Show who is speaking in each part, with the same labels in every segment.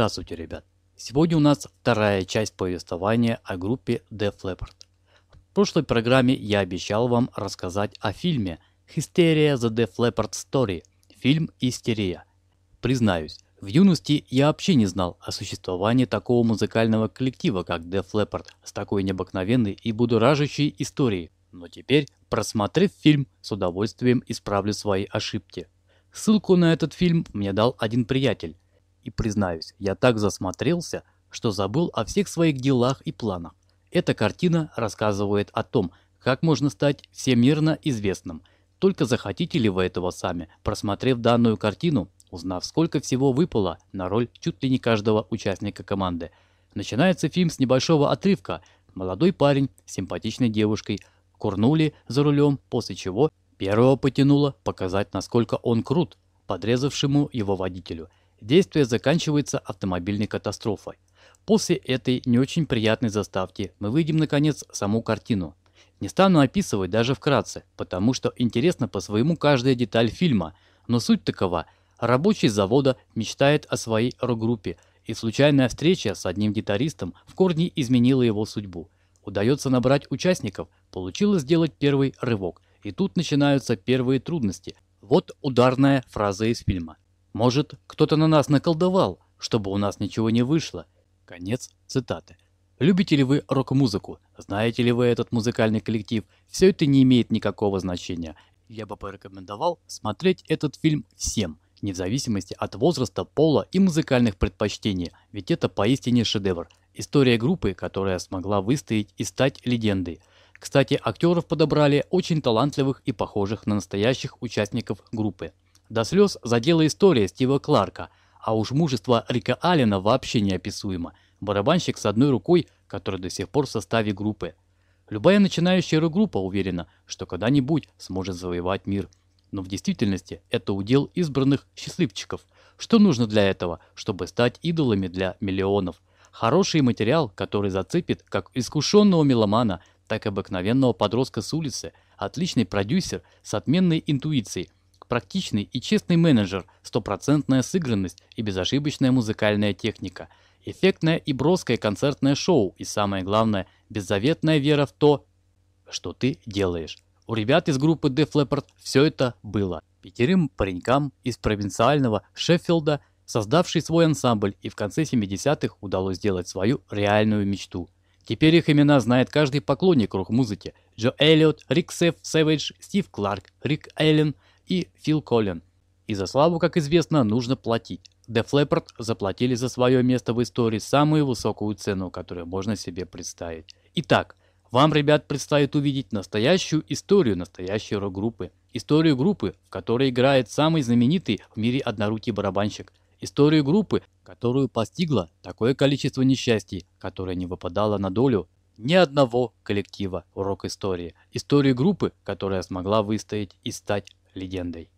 Speaker 1: Здравствуйте, ребят! Сегодня у нас вторая часть повествования о группе Def Leppard. В прошлой программе я обещал вам рассказать о фильме «Hysteria the Def Leppard Story» фильм «Истерия». Признаюсь, в юности я вообще не знал о существовании такого музыкального коллектива, как Def Leppard, с такой необыкновенной и будоражащей историей. Но теперь, просмотрев фильм, с удовольствием исправлю свои ошибки. Ссылку на этот фильм мне дал один приятель, и признаюсь, я так засмотрелся, что забыл о всех своих делах и планах. Эта картина рассказывает о том, как можно стать всемирно известным. Только захотите ли вы этого сами, просмотрев данную картину, узнав, сколько всего выпало на роль чуть ли не каждого участника команды. Начинается фильм с небольшого отрывка. Молодой парень с симпатичной девушкой курнули за рулем, после чего первого потянуло показать, насколько он крут, подрезавшему его водителю – Действие заканчивается автомобильной катастрофой. После этой не очень приятной заставки мы видим наконец саму картину. Не стану описывать даже вкратце, потому что интересно по своему каждая деталь фильма, но суть такова. Рабочий завода мечтает о своей рок-группе, и случайная встреча с одним гитаристом в корне изменила его судьбу. Удается набрать участников, получилось сделать первый рывок, и тут начинаются первые трудности. Вот ударная фраза из фильма. Может, кто-то на нас наколдовал, чтобы у нас ничего не вышло. Конец цитаты. Любите ли вы рок-музыку? Знаете ли вы этот музыкальный коллектив? Все это не имеет никакого значения. Я бы порекомендовал смотреть этот фильм всем, вне зависимости от возраста, пола и музыкальных предпочтений, ведь это поистине шедевр. История группы, которая смогла выстоять и стать легендой. Кстати, актеров подобрали очень талантливых и похожих на настоящих участников группы. До слез задела история Стива Кларка, а уж мужество Рика Аллена вообще неописуемо. Барабанщик с одной рукой, который до сих пор в составе группы. Любая начинающая рок-группа уверена, что когда-нибудь сможет завоевать мир. Но в действительности это удел избранных счастливчиков. Что нужно для этого, чтобы стать идолами для миллионов? Хороший материал, который зацепит как искушенного меломана, так и обыкновенного подростка с улицы, отличный продюсер с отменной интуицией – практичный и честный менеджер, стопроцентная сыгранность и безошибочная музыкальная техника, эффектное и броское концертное шоу и, самое главное, беззаветная вера в то, что ты делаешь. У ребят из группы Def Leppard все это было. Пятерым паренькам из провинциального Шеффилда, создавший свой ансамбль, и в конце 70-х удалось сделать свою реальную мечту. Теперь их имена знает каждый поклонник рок-музыки. Джо Эллиот, Рик Сеф Сэвидж, Стив Кларк, Рик Эллен – и Фил Коллин. И за славу, как известно, нужно платить. Def Leppard заплатили за свое место в истории самую высокую цену, которую можно себе представить. Итак, вам, ребят, предстоит увидеть настоящую историю настоящей рок-группы. Историю группы, в которой играет самый знаменитый в мире однорукий барабанщик. Историю группы, которую постигло такое количество несчастий, которое не выпадало на долю ни одного коллектива рок-истории. Историю группы, которая смогла выстоять и стать легендой.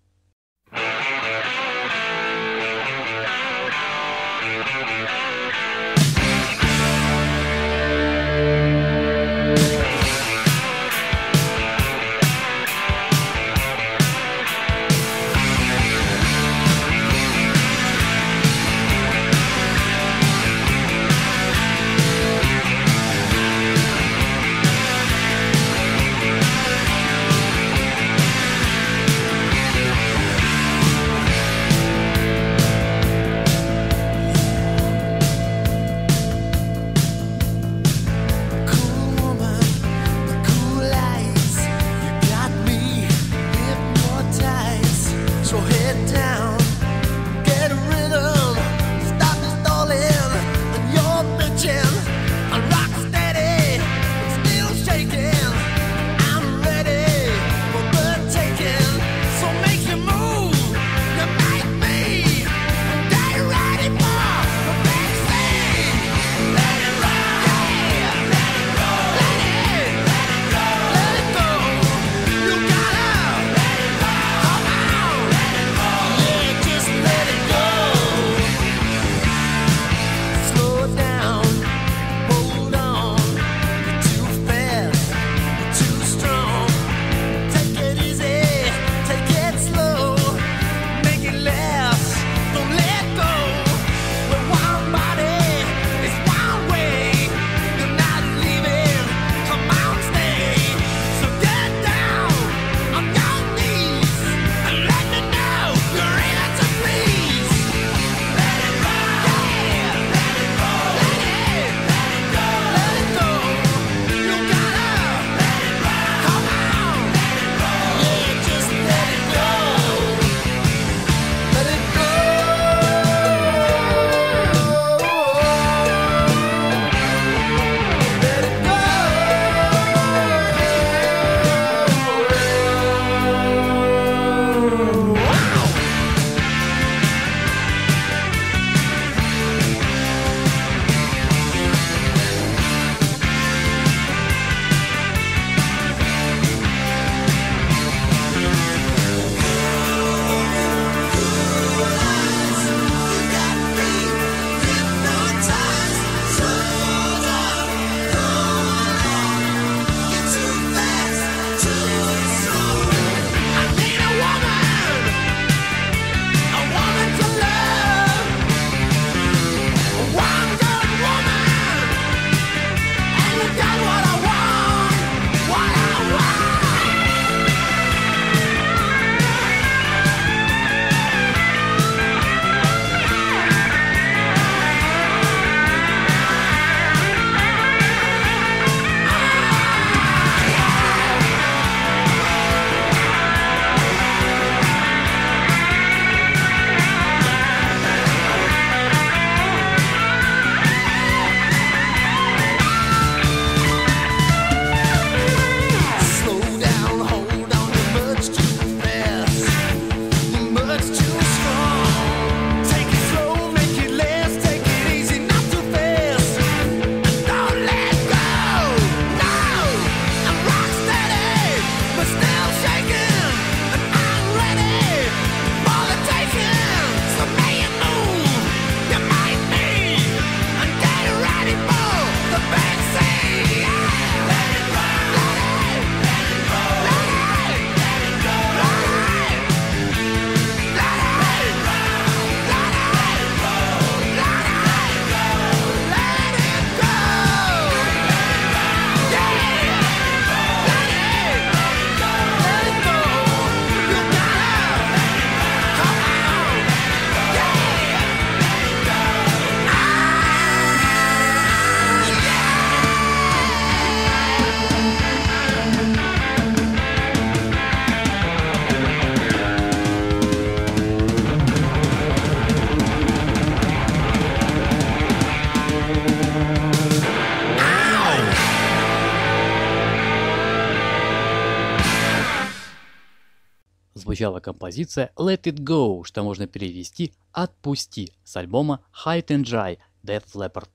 Speaker 1: Звучала композиция Let It Go, что можно перевести «Отпусти» с альбома High and Dry Def Leppard.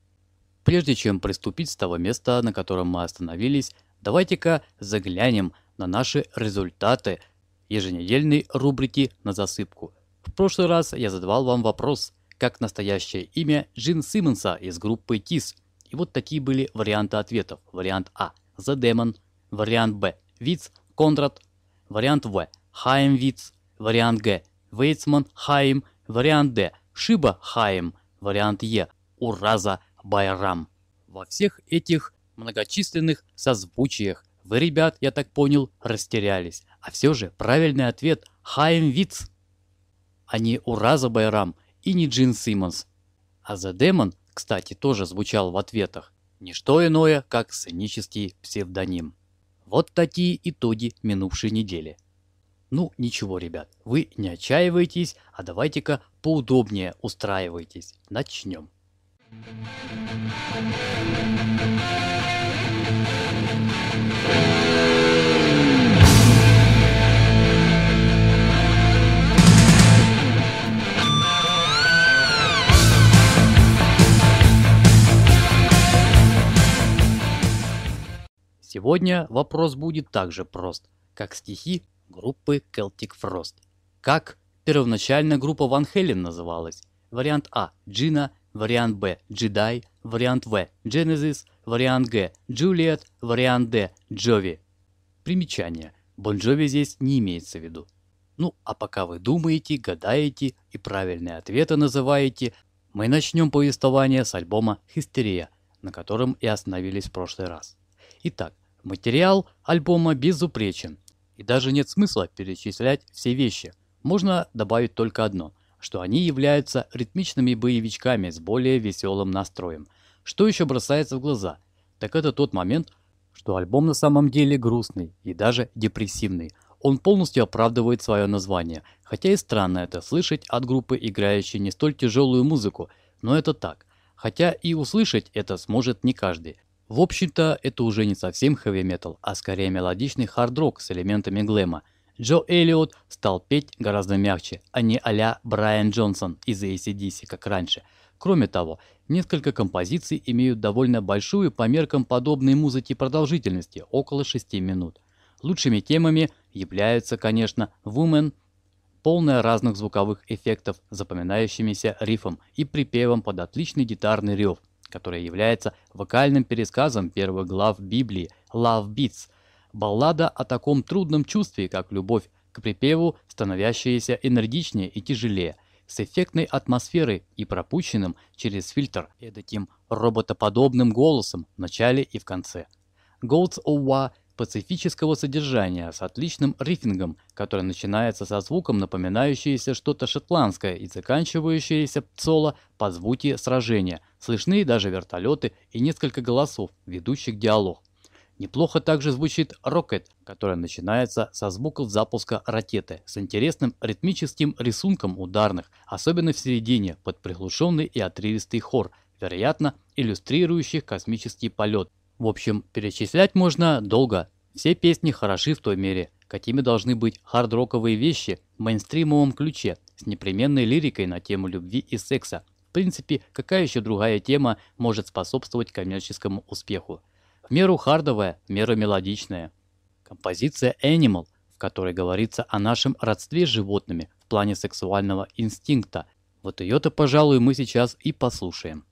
Speaker 1: Прежде чем приступить с того места, на котором мы остановились, давайте-ка заглянем на наши результаты еженедельной рубрики «На засыпку». В прошлый раз я задавал вам вопрос, как настоящее имя Джин Симмонса из группы KISS. И вот такие были варианты ответов. Вариант А – The Demon, вариант Б – Виц, Конрад, вариант В – Хайм Виц, вариант Г – Вейцман Хайм, вариант Д – Шиба Хайм, вариант Е – Ураза Байрам. Во всех этих многочисленных созвучиях вы, ребят, я так понял, растерялись. А все же правильный ответ – Хайм Виц, а не Ураза Байрам и не Джин Симмонс. А The Demon, кстати, тоже звучал в ответах. Не что иное, как сценический псевдоним. Вот такие итоги минувшей недели. Ну, ничего, ребят, вы не отчаивайтесь, а давайте-ка поудобнее устраивайтесь. Начнем. Сегодня вопрос будет так же прост, как стихи группы Celtic Frost. Как первоначально группа Ван Хелен называлась? Вариант А – Джина, вариант Б – Джедай, вариант В – Genesis, вариант Г – Джулиет, вариант Д – Джови. Примечание. Бон Джови здесь не имеется в виду. Ну, а пока вы думаете, гадаете и правильные ответы называете, мы начнем повествование с альбома «Хистерия», на котором и остановились в прошлый раз. Итак, материал альбома безупречен, и даже нет смысла перечислять все вещи. Можно добавить только одно, что они являются ритмичными боевичками с более веселым настроем. Что еще бросается в глаза? Так это тот момент, что альбом на самом деле грустный и даже депрессивный. Он полностью оправдывает свое название, хотя и странно это слышать от группы, играющей не столь тяжелую музыку, но это так. Хотя и услышать это сможет не каждый. В общем-то, это уже не совсем хэви метал, а скорее мелодичный хард-рок с элементами глэма. Джо Эллиот стал петь гораздо мягче, а не а-ля Брайан Джонсон из ACDC, как раньше. Кроме того, несколько композиций имеют довольно большую по меркам подобной музыки продолжительности, около 6 минут. Лучшими темами являются, конечно, Woman, полная разных звуковых эффектов, запоминающимися рифом и припевом под отличный гитарный рев, которая является вокальным пересказом первых глав Библии Love Beats, баллада о таком трудном чувстве, как любовь к припеву, становящаяся энергичнее и тяжелее, с эффектной атмосферой и пропущенным через фильтр эдаким роботоподобным голосом в начале и в конце. Goats of War пацифического содержания с отличным рифингом, который начинается со звуком, напоминающееся что-то шотландское и заканчивающееся соло по звуке сражения. Слышны даже вертолеты и несколько голосов, ведущих диалог. Неплохо также звучит Rocket, который начинается со звуков запуска ракеты с интересным ритмическим рисунком ударных, особенно в середине, под приглушенный и отрывистый хор, вероятно, иллюстрирующих космический полет. В общем, перечислять можно долго. Все песни хороши в той мере, какими должны быть хард-роковые вещи в мейнстримовом ключе, с непременной лирикой на тему любви и секса. В принципе, какая еще другая тема может способствовать коммерческому успеху? В меру хардовая, в меру мелодичная. Композиция Animal, в которой говорится о нашем родстве с животными в плане сексуального инстинкта. Вот ее-то, пожалуй, мы сейчас и послушаем.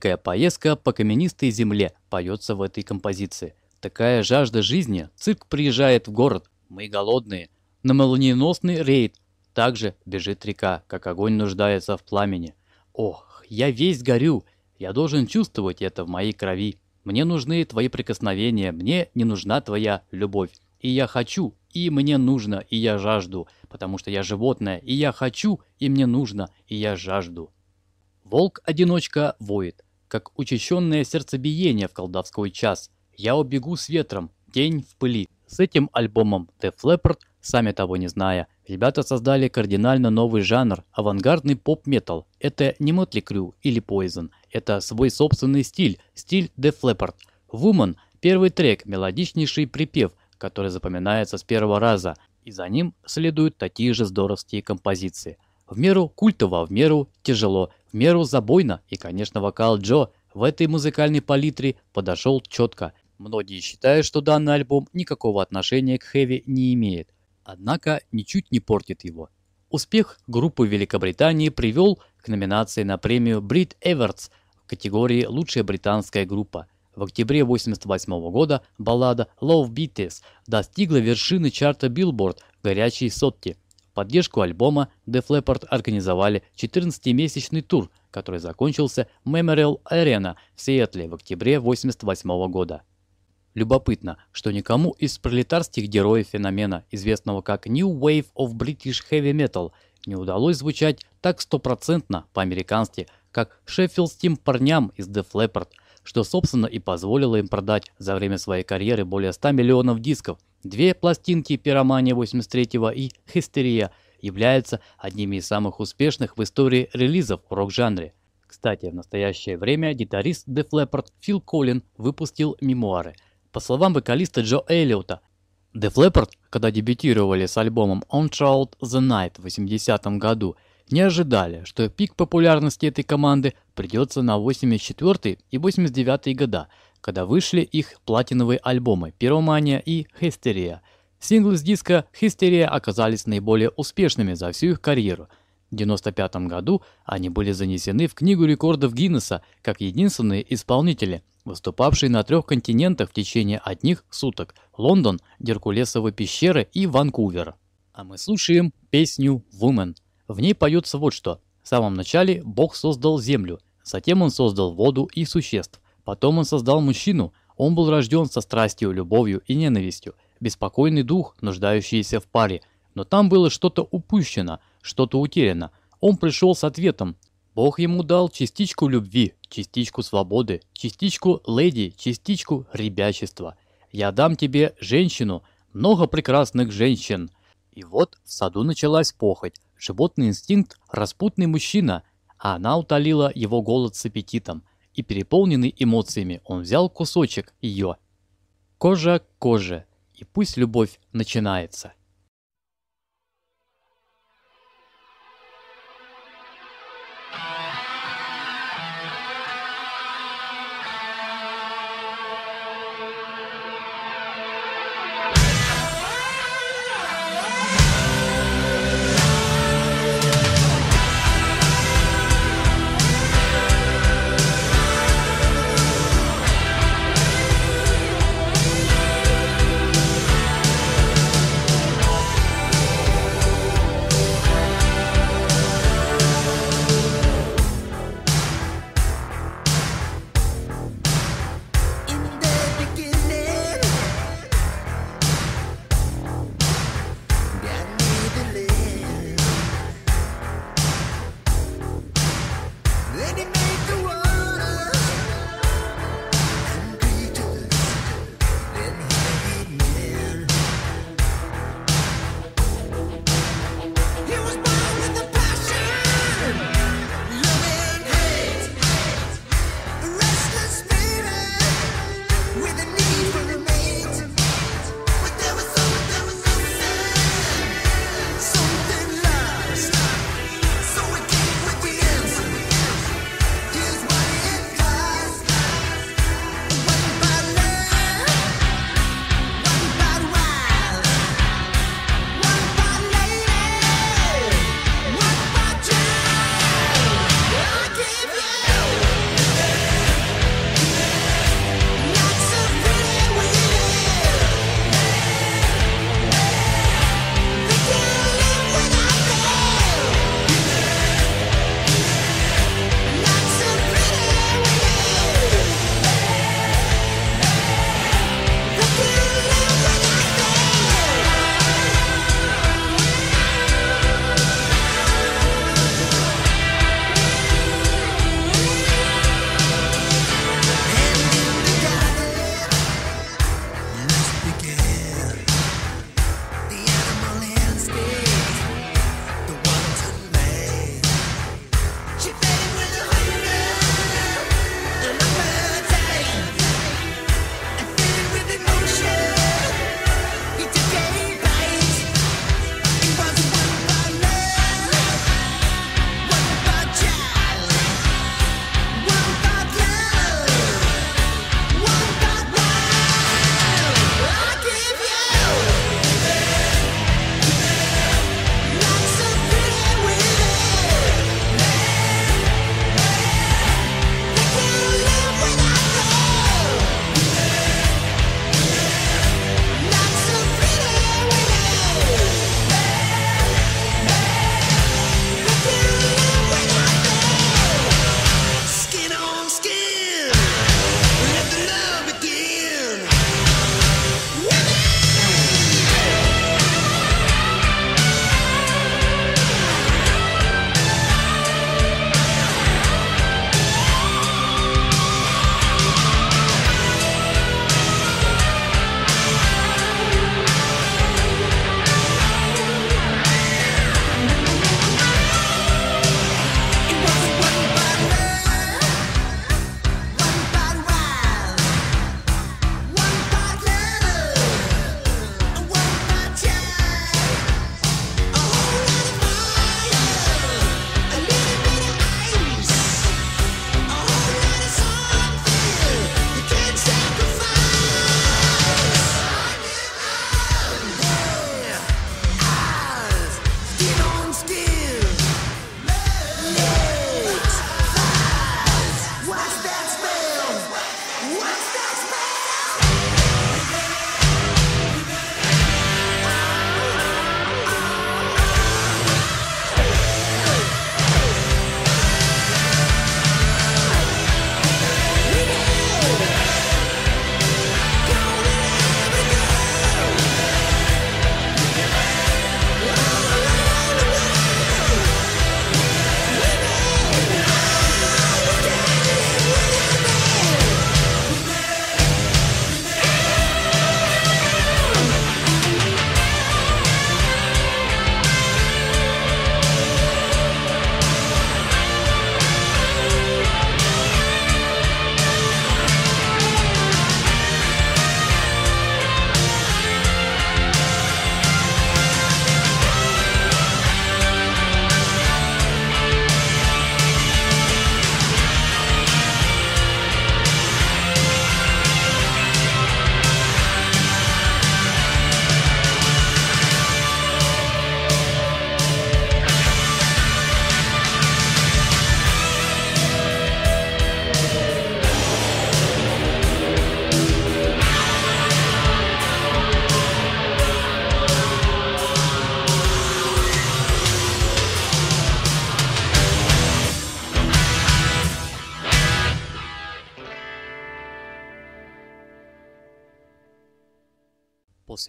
Speaker 1: Дикая поездка по каменистой земле поется в этой композиции. Такая жажда жизни. Цирк приезжает в город. Мы голодные. На молниеносный рейд. Также бежит река, как огонь нуждается в пламени. Ох, я весь горю. Я должен чувствовать это в моей крови. Мне нужны твои прикосновения, мне не нужна твоя любовь. И я хочу, и мне нужно, и я жажду, потому что я животное, и я хочу, и мне нужно, и я жажду. Волк-одиночка воет, как учащенное сердцебиение в колдовской час. Я убегу с ветром, день в пыли. С этим альбомом The Leppard, сами того не зная, ребята создали кардинально новый жанр – авангардный поп-метал. Это не Motley Crue или Poison, это свой собственный стиль, стиль The Leppard. Woman – первый трек, мелодичнейший припев, который запоминается с первого раза, и за ним следуют такие же здоровские композиции. В меру культово, в меру тяжело, в меру забойно, и, конечно, вокал Джо в этой музыкальной палитре подошел четко. Многие считают, что данный альбом никакого отношения к хэви не имеет, однако ничуть не портит его. Успех группы Великобритании привел к номинации на премию Brit Эвертс в категории «Лучшая британская группа». В октябре 1988 года баллада Love Beatles достигла вершины чарта Billboard в горячей сотке – поддержку альбома Def Leppard организовали 14-месячный тур, который закончился Memorial Arena в Сиэтле в октябре 1988 года. Любопытно, что никому из пролетарских героев феномена, известного как New Wave of British Heavy Metal, не удалось звучать так стопроцентно по-американски, как шеффилдским парням из Def Leppard, что собственно и позволило им продать за время своей карьеры более 100 миллионов дисков – Две пластинки «Пиромания 83-го» и «Хистерия» являются одними из самых успешных в истории релизов в рок-жанре. Кстати, в настоящее время гитарист Def Leppard Фил Коллин выпустил мемуары. По словам вокалиста Джо Эллиота, Def Leppard, когда дебютировали с альбомом On Trout the Night в 80 году, не ожидали, что пик популярности этой команды придется на 84 и 89 года – когда вышли их платиновые альбомы «Пиромания» и «Хистерия». Синглы с диска «Хистерия» оказались наиболее успешными за всю их карьеру. В 1995 году они были занесены в Книгу рекордов Гиннесса как единственные исполнители, выступавшие на трех континентах в течение одних суток – Лондон, Геркулесовы пещеры и Ванкувер. А мы слушаем песню «Woman». В ней поется вот что. В самом начале Бог создал землю, затем Он создал воду и существ – Потом он создал мужчину. Он был рожден со страстью, любовью и ненавистью. Беспокойный дух, нуждающийся в паре. Но там было что-то упущено, что-то утеряно. Он пришел с ответом. Бог ему дал частичку любви, частичку свободы, частичку леди, частичку ребячества. Я дам тебе женщину, много прекрасных женщин. И вот в саду началась похоть, животный инстинкт, распутный мужчина, а она утолила его голод с аппетитом и переполненный эмоциями он взял кусочек ее. Кожа к коже, и пусть любовь начинается.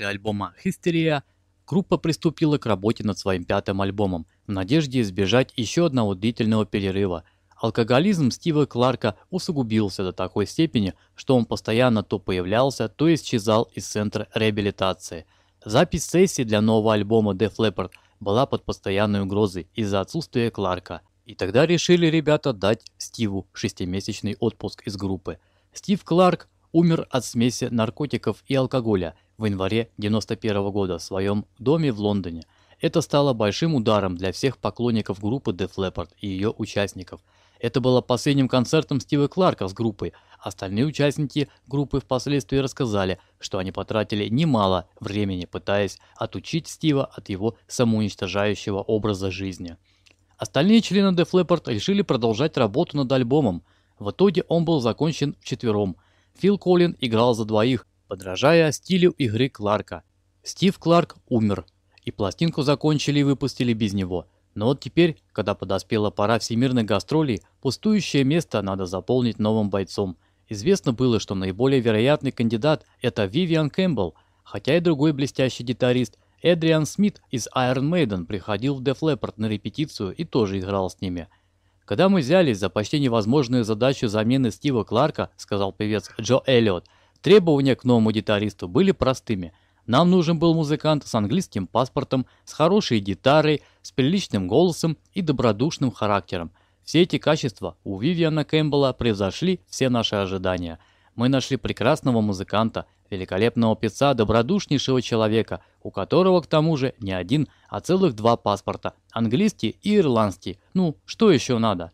Speaker 1: После альбома «Hysteria» группа приступила к работе над своим пятым альбомом в надежде избежать еще одного длительного перерыва. Алкоголизм Стива Кларка усугубился до такой степени, что он постоянно то появлялся, то исчезал из центра реабилитации. Запись сессии для нового альбома Def Leppard была под постоянной угрозой из-за отсутствия Кларка. И тогда решили ребята дать Стиву шестимесячный отпуск из группы. Стив Кларк умер от смеси наркотиков и алкоголя в январе 91 года в своем доме в Лондоне. Это стало большим ударом для всех поклонников группы Def Leppard и ее участников. Это было последним концертом Стива Кларка с группой. Остальные участники группы впоследствии рассказали, что они потратили немало времени, пытаясь отучить Стива от его самоуничтожающего образа жизни. Остальные члены Def Leppard решили продолжать работу над альбомом. В итоге он был закончен вчетвером. Фил Коллин играл за двоих, подражая стилю игры Кларка. Стив Кларк умер, и пластинку закончили и выпустили без него. Но вот теперь, когда подоспела пора всемирной гастролей, пустующее место надо заполнить новым бойцом. Известно было, что наиболее вероятный кандидат – это Вивиан Кэмпбелл, хотя и другой блестящий гитарист Эдриан Смит из Iron Maiden приходил в Def Leppard на репетицию и тоже играл с ними. «Когда мы взялись за почти невозможную задачу замены Стива Кларка, — сказал певец Джо Эллиот, — требования к новому гитаристу были простыми. Нам нужен был музыкант с английским паспортом, с хорошей гитарой, с приличным голосом и добродушным характером. Все эти качества у Вивиана Кэмпбелла превзошли все наши ожидания. Мы нашли прекрасного музыканта, великолепного певца, добродушнейшего человека, у которого к тому же не один, а целых два паспорта, английский и ирландский. Ну, что еще надо?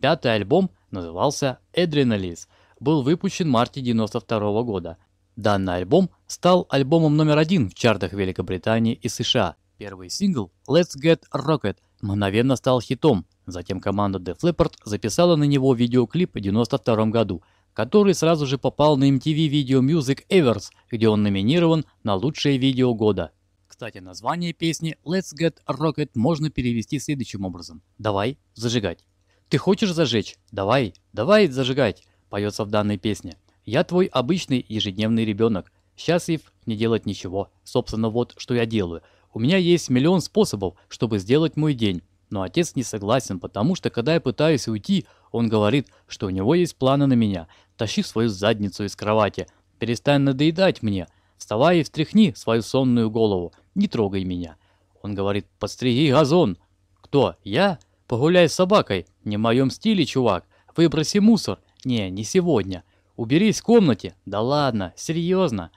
Speaker 1: Пятый альбом назывался «Adrenalise», был выпущен в марте 92 года. Данный альбом стал альбомом номер один в чартах Великобритании и США. Первый сингл «Let's Get Rocket» мгновенно стал хитом, затем команда Def Leppard записала на него видеоклип в 92 году – который сразу же попал на MTV Video Music Awards, где он номинирован на лучшее видео года. Кстати, название песни Let's Get Rocket можно перевести следующим образом. Давай зажигать. Ты хочешь зажечь? Давай, давай зажигать, поется в данной песне. Я твой обычный ежедневный ребенок. Счастлив не делать ничего. Собственно, вот что я делаю. У меня есть миллион способов, чтобы сделать мой день. Но отец не согласен, потому что когда я пытаюсь уйти, он говорит, что у него есть планы на меня. Тащи свою задницу из кровати. Перестань надоедать мне. Вставай и встряхни свою сонную голову. Не трогай меня. Он говорит, подстриги газон. Кто? Я? Погуляй с собакой. Не в моем стиле, чувак. Выброси мусор. Не, не сегодня. Уберись в комнате. Да ладно, серьезно.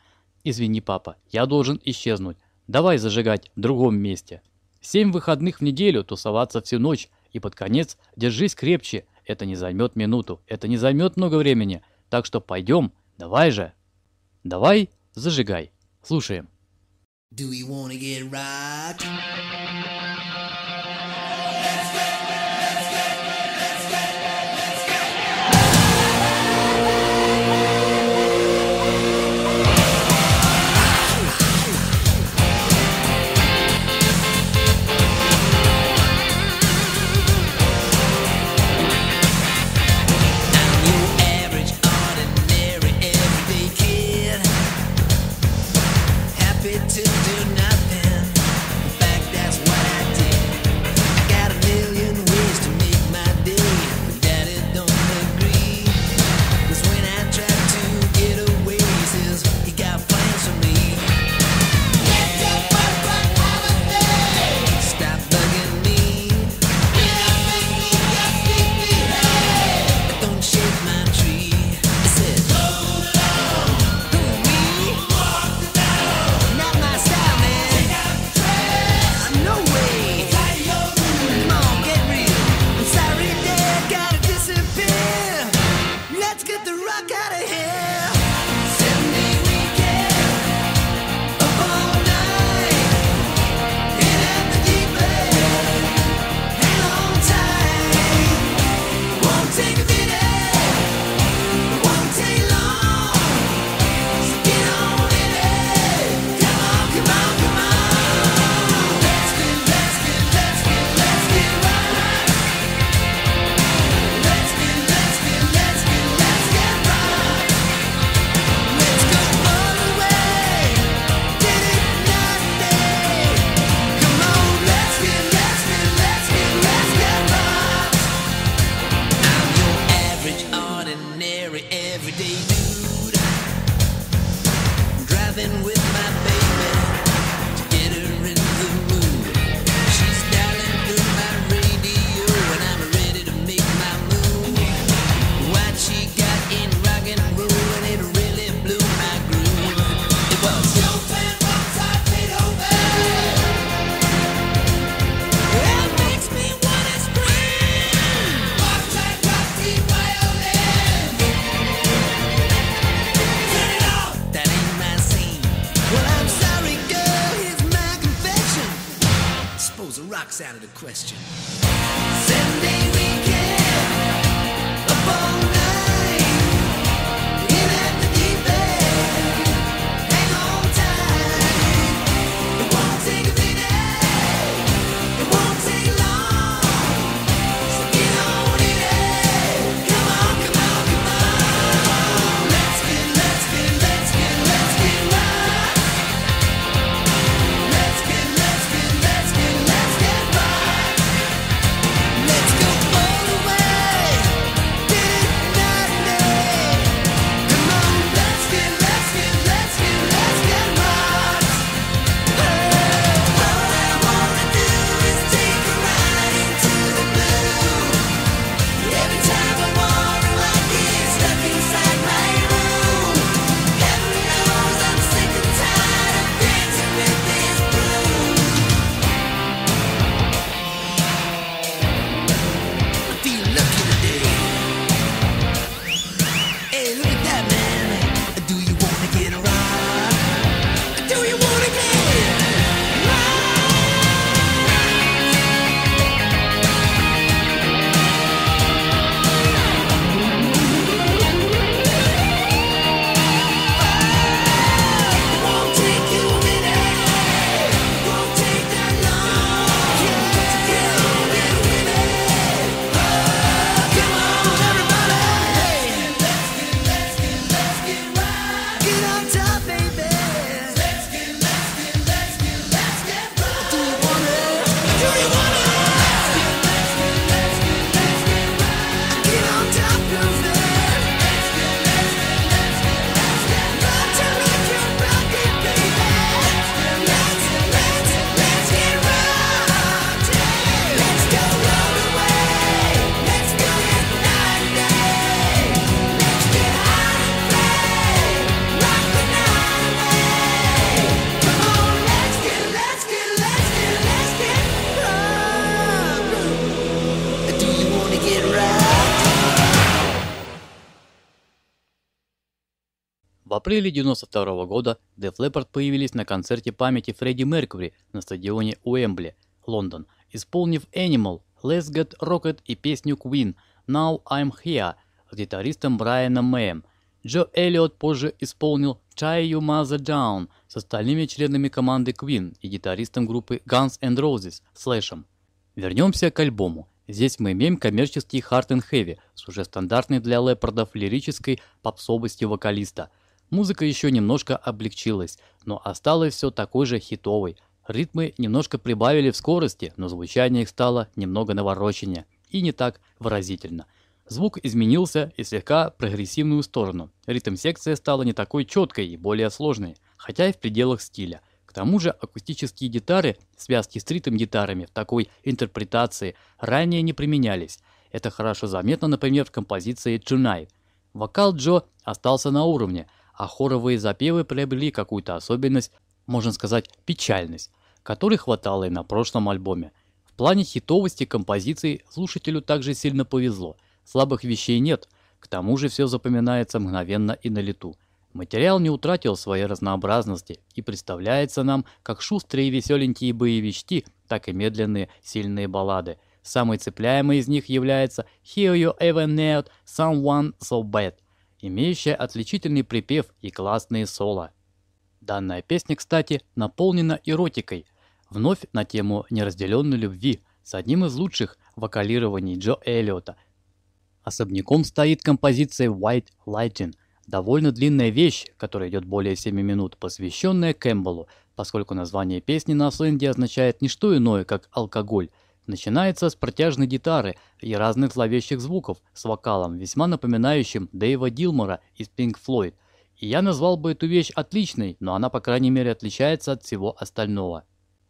Speaker 1: Извини, папа, я должен исчезнуть. Давай зажигать в другом месте. Семь выходных в неделю, тусоваться всю ночь. И под конец держись крепче. Это не займет минуту. Это не займет много времени. Так что пойдем, давай же. Давай, зажигай. Слушаем. Do we wanna get right?
Speaker 2: Question.
Speaker 1: Апреле 92 года Def Leppard появились на концерте памяти Фредди Меркьюри на стадионе Уэмбли, Лондон, исполнив Animal, Let's Get Rocket и песню Queen Now I'm Here с гитаристом Брайаном Мэем. Джо Эллиот позже исполнил Tie You Mother Down с остальными членами команды Queen и гитаристом группы Guns N' Roses Слэшем. Вернемся к альбому. Здесь мы имеем коммерческий hard and heavy с уже стандартной для лепардов лирической попсовостью вокалиста. Музыка еще немножко облегчилась, но осталось все такой же хитовой. Ритмы немножко прибавили в скорости, но звучание их стало немного навороченнее и не так выразительно. Звук изменился и слегка прогрессивную сторону. Ритм-секция стала не такой четкой и более сложной, хотя и в пределах стиля. К тому же акустические гитары, связки с ритм-гитарами в такой интерпретации ранее не применялись. Это хорошо заметно, например, в композиции Tonight. Вокал Джо остался на уровне, а хоровые запевы приобрели какую-то особенность, можно сказать, печальность, которой хватало и на прошлом альбоме. В плане хитовости композиций слушателю также сильно повезло. Слабых вещей нет, к тому же все запоминается мгновенно и на лету. Материал не утратил своей разнообразности и представляется нам как шустрые и веселенькие боевички, так и медленные сильные баллады. Самой цепляемой из них является «Hear You Ever Need Someone So Bad», имеющая отличительный припев и классные соло. Данная песня, кстати, наполнена эротикой, вновь на тему неразделенной любви, с одним из лучших вокалирований Джо Эллиота. Особняком стоит композиция White Lightning, довольно длинная вещь, которая идет более 7 минут, посвященная Кэмпбеллу, поскольку название песни на сленге означает не что иное, как алкоголь. Начинается с протяжной гитары и разных зловещих звуков с вокалом, весьма напоминающим Дэйва Дилмора из Pink Floyd. И я назвал бы эту вещь отличной, но она, по крайней мере, отличается от всего остального.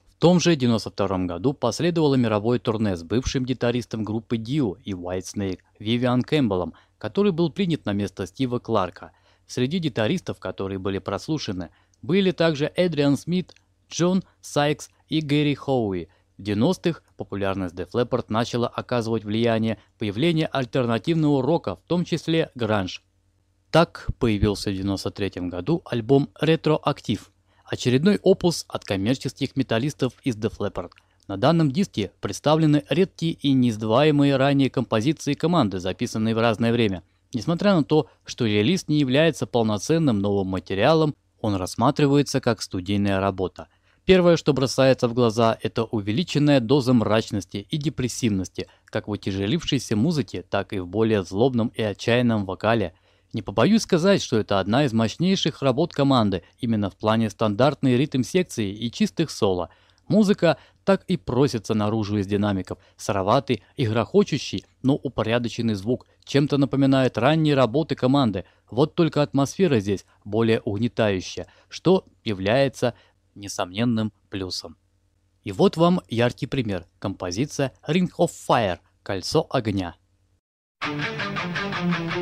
Speaker 1: В том же 92 году последовало мировое турне с бывшим гитаристом группы Dio и Whitesnake Вивиан Кэмпбеллом, который был принят на место Стива Кларка. Среди гитаристов, которые были прослушаны, были также Эдриан Смит, Джон Сайкс и Гэри Хоуи. В 90-х популярность Def Leppard начала оказывать влияние появления альтернативного рока, в том числе гранж. Так появился в 93 году альбом «Ретроактив», очередной опус от коммерческих металлистов из Def Leppard. На данном диске представлены редкие и неиздаваемые ранее композиции команды, записанные в разное время. Несмотря на то, что релиз не является полноценным новым материалом, он рассматривается как студийная работа. Первое, что бросается в глаза, это увеличенная доза мрачности и депрессивности, как в утяжелившейся музыке, так и в более злобном и отчаянном вокале. Не побоюсь сказать, что это одна из мощнейших работ команды, именно в плане стандартной ритм-секции и чистых соло. Музыка так и просится наружу из динамиков. Сыроватый и грохочущий, но упорядоченный звук чем-то напоминает ранние работы команды. Вот только атмосфера здесь более угнетающая, что является несомненным плюсом. И вот вам яркий пример. Композиция Ring of Fire – Кольцо огня.
Speaker 2: Tempting me,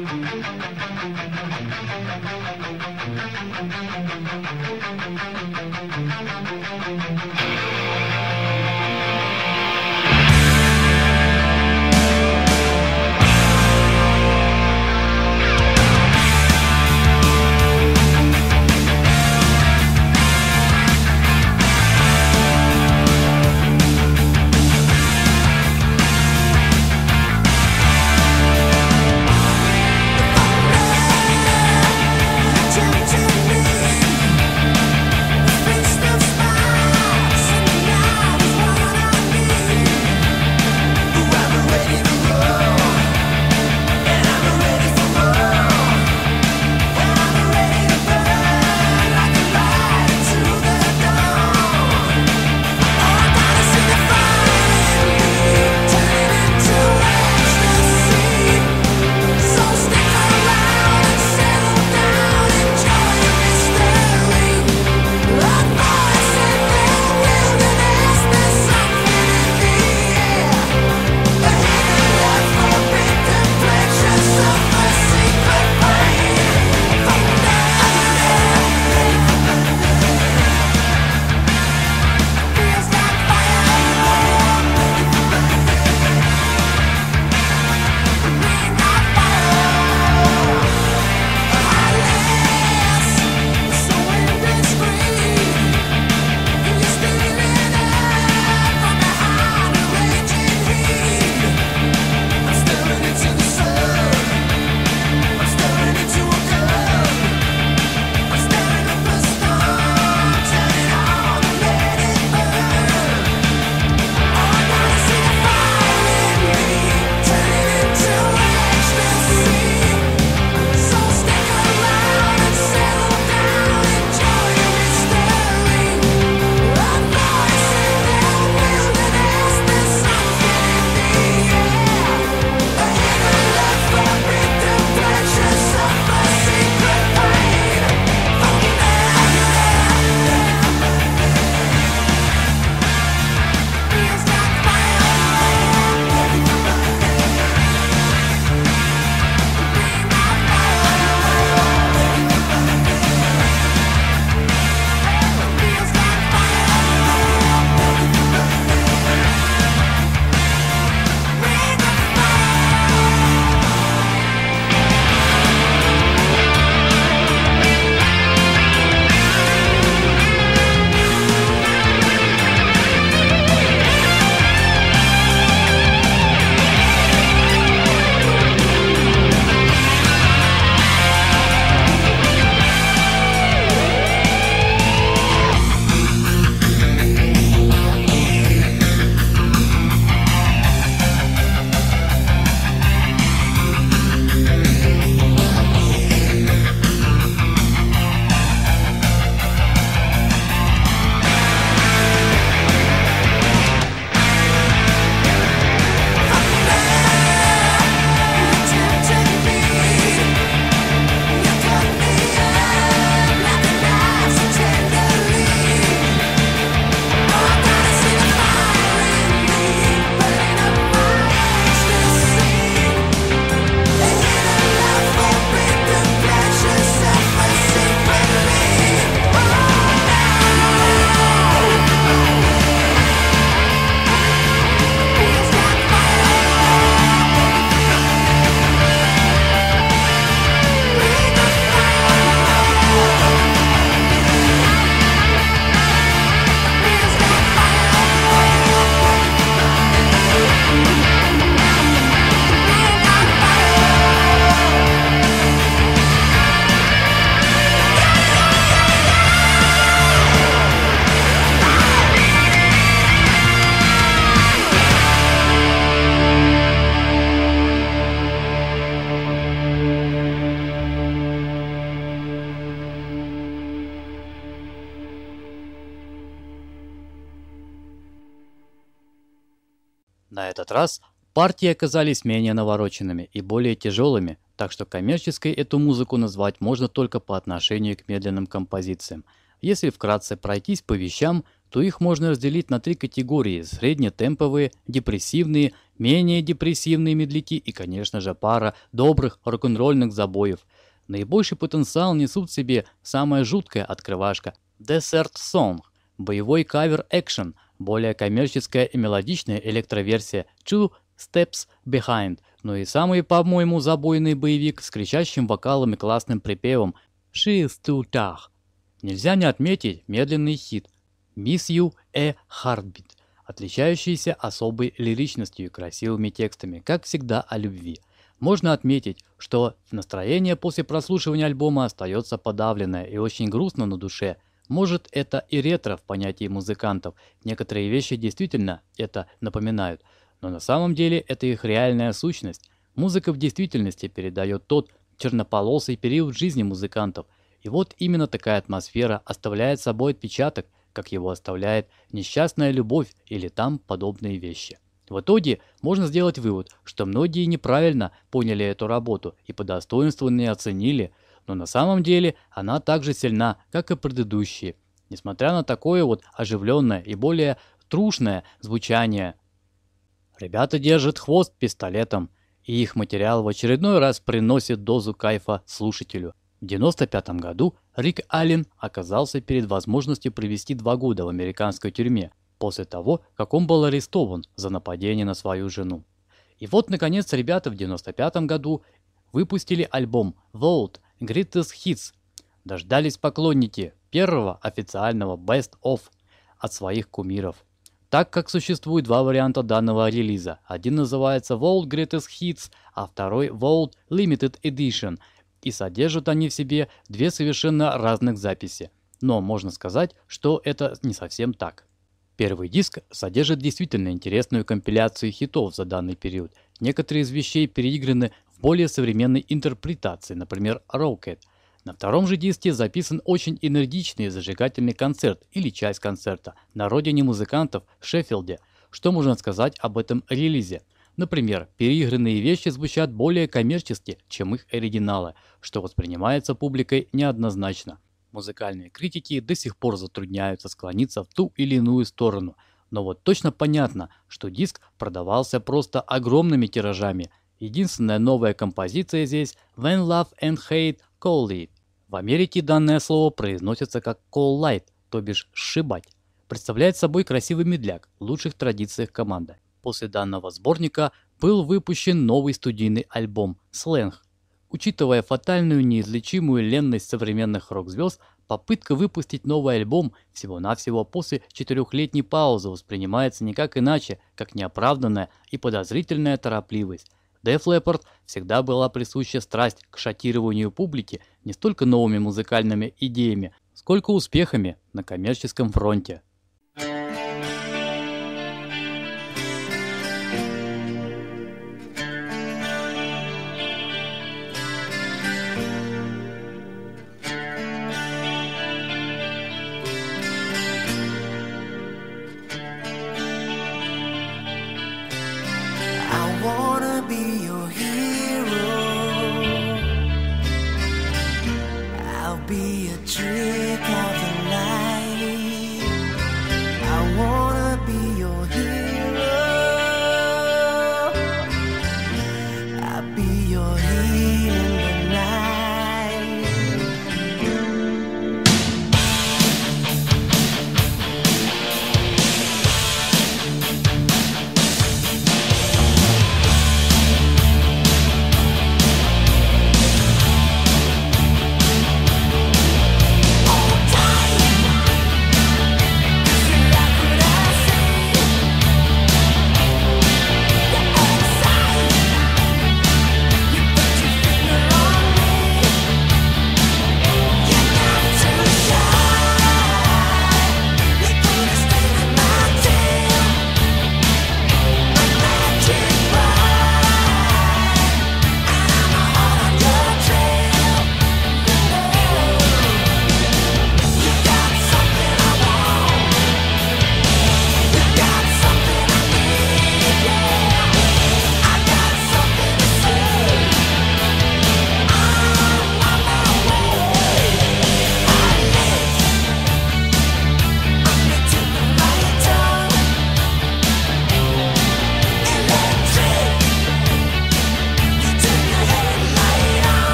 Speaker 1: партии оказались менее навороченными и более тяжелыми, так что коммерческой эту музыку назвать можно только по отношению к медленным композициям. Если вкратце пройтись по вещам, то их можно разделить на три категории – среднетемповые, депрессивные, менее депрессивные медляки и, конечно же, пара добрых рок-н-ролльных забоев. Наибольший потенциал несут себе самая жуткая открывашка – Desert Song, боевой кавер-экшен, более коммерческая и мелодичная электроверсия Two Steps Behind, ну и самый, по-моему, забойный боевик с кричащим вокалом и классным припевом She is too tough. Нельзя не отметить медленный хит Miss You a Heartbeat, отличающийся особой лиричностью и красивыми текстами, как всегда о любви. Можно отметить, что настроение после прослушивания альбома остается подавленное и очень грустно на душе. Может, это и ретро в понятии музыкантов. Некоторые вещи действительно это напоминают. Но на самом деле это их реальная сущность. Музыка в действительности передает тот чернополосый период жизни музыкантов. И вот именно такая атмосфера оставляет собой отпечаток, как его оставляет несчастная любовь или там подобные вещи. В итоге можно сделать вывод, что многие неправильно поняли эту работу и по достоинству не оценили, но на самом деле она так же сильна, как и предыдущие. Несмотря на такое вот оживленное и более трушное звучание, ребята держат хвост пистолетом, и их материал в очередной раз приносит дозу кайфа слушателю. В 1995 году Рик Аллен оказался перед возможностью провести два года в американской тюрьме, после того, как он был арестован за нападение на свою жену. И вот, наконец, ребята в 1995 году выпустили альбом Vault Greatest Hits. Дождались поклонники первого официального Best Of от своих кумиров. Так как существует два варианта данного релиза. Один называется Vault Greatest Hits, а второй Vault Limited Edition. И содержат они в себе две совершенно разных записи. Но можно сказать, что это не совсем так. Первый диск содержит действительно интересную компиляцию хитов за данный период. Некоторые из вещей переиграны в более современной интерпретации, например, Rocket. На втором же диске записан очень энергичный и зажигательный концерт или часть концерта на родине музыкантов Шеффилде. Что можно сказать об этом релизе? Например, переигранные вещи звучат более коммерчески, чем их оригиналы, что воспринимается публикой неоднозначно. Музыкальные критики до сих пор затрудняются склониться в ту или иную сторону, но вот точно понятно, что диск продавался просто огромными тиражами. Единственная новая композиция здесь When Love and Hate Collide. В Америке данное слово произносится как Call то бишь «сшибать». Представляет собой красивый медляк в лучших традициях команды. После данного сборника был выпущен новый студийный альбом «Сленг», Учитывая фатальную неизлечимую ленность современных рок-звезд, попытка выпустить новый альбом всего-навсего после четырехлетней паузы воспринимается никак иначе, как неоправданная и подозрительная торопливость. Def Leppard всегда была присуща страсть к шатированию публики не столько новыми музыкальными идеями, сколько успехами на коммерческом фронте.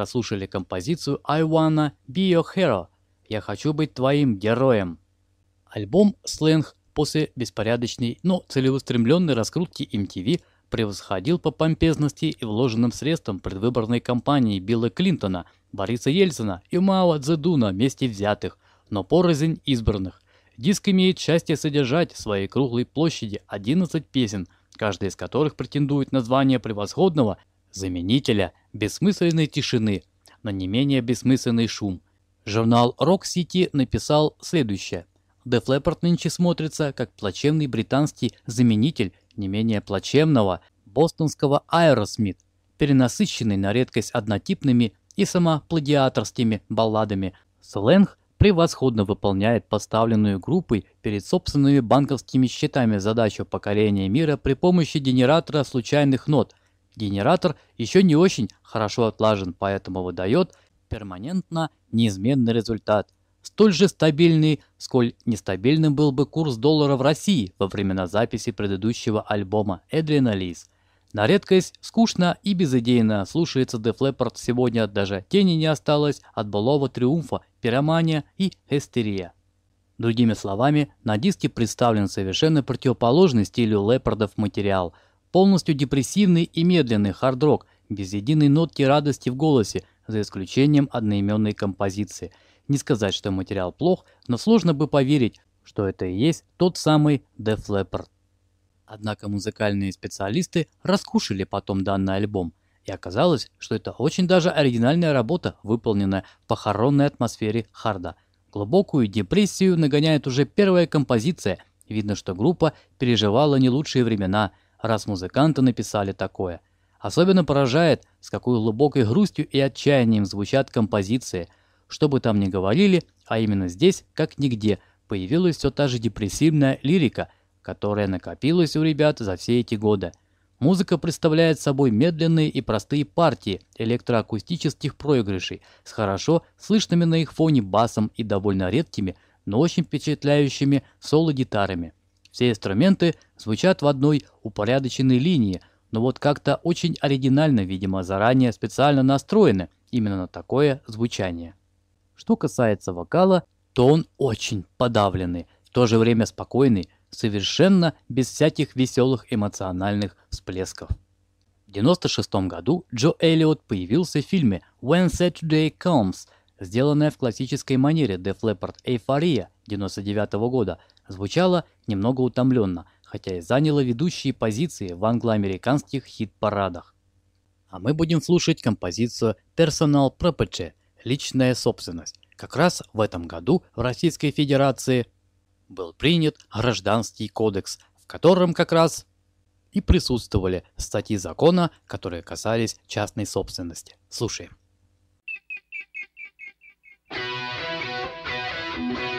Speaker 1: Прослушали композицию I Wanna Be Your Hero. Я хочу быть твоим героем. Альбом «Сленг» после беспорядочной, но целеустремленной раскрутки MTV превосходил по помпезности и вложенным средствам предвыборной кампании Билла Клинтона, Бориса Ельцина и Мао Цзэдуна вместе взятых, но порознь избранных. Диск имеет счастье содержать в своей круглой площади 11 песен, каждая из которых претендует на звание превосходного заменителя бессмысленной тишины на не менее бессмысленный шум. Журнал Rock City написал следующее. Def Leppard нынче смотрится как плачевный британский заменитель не менее плачевного бостонского Aerosmith, перенасыщенный на редкость однотипными и самоплагиаторскими балладами. Сленг превосходно выполняет поставленную группой перед собственными банковскими счетами задачу покорения мира при помощи генератора случайных нот. Генератор еще не очень хорошо отлажен, поэтому выдает перманентно неизменный результат. Столь же стабильный, сколь нестабильным был бы курс доллара в России во времена записи предыдущего альбома Эдриана Лис. На редкость скучно и безыдейно слушается Def Leppard сегодня даже тени не осталось от былого триумфа, пиромания и эстерия. Другими словами, на диске представлен совершенно противоположный стилю Лепардов материал, полностью депрессивный и медленный хард-рок, без единой нотки радости в голосе, за исключением одноименной композиции. Не сказать, что материал плох, но сложно бы поверить, что это и есть тот самый Def Leppard. Однако музыкальные специалисты раскушали потом данный альбом, и оказалось, что это очень даже оригинальная работа, выполненная в похоронной атмосфере харда. Глубокую депрессию нагоняет уже первая композиция. Видно, что группа переживала не лучшие времена, раз музыканты написали такое. Особенно поражает, с какой глубокой грустью и отчаянием звучат композиции. Что бы там ни говорили, а именно здесь, как нигде, появилась все та же депрессивная лирика – которая накопилась у ребят за все эти годы. Музыка представляет собой медленные и простые партии электроакустических проигрышей с хорошо слышными на их фоне басом и довольно редкими, но очень впечатляющими соло-гитарами. Все инструменты звучат в одной упорядоченной линии, но вот как-то очень оригинально, видимо, заранее специально настроены именно на такое звучание. Что касается вокала, то он очень подавленный, в то же время спокойный, совершенно без всяких веселых эмоциональных всплесков. В 1996 году Джо Эллиот появился в фильме When Saturday Comes, сделанная в классической манере Def Leppard «Эйфория» 1999 года, звучала немного утомленно, хотя и заняла ведущие позиции в англоамериканских хит-парадах. А мы будем слушать композицию Personal Property – личная собственность. Как раз в этом году в Российской Федерации был принят Гражданский кодекс, в котором как раз и присутствовали статьи закона, которые касались частной собственности. Слушаем.
Speaker 2: Thank you.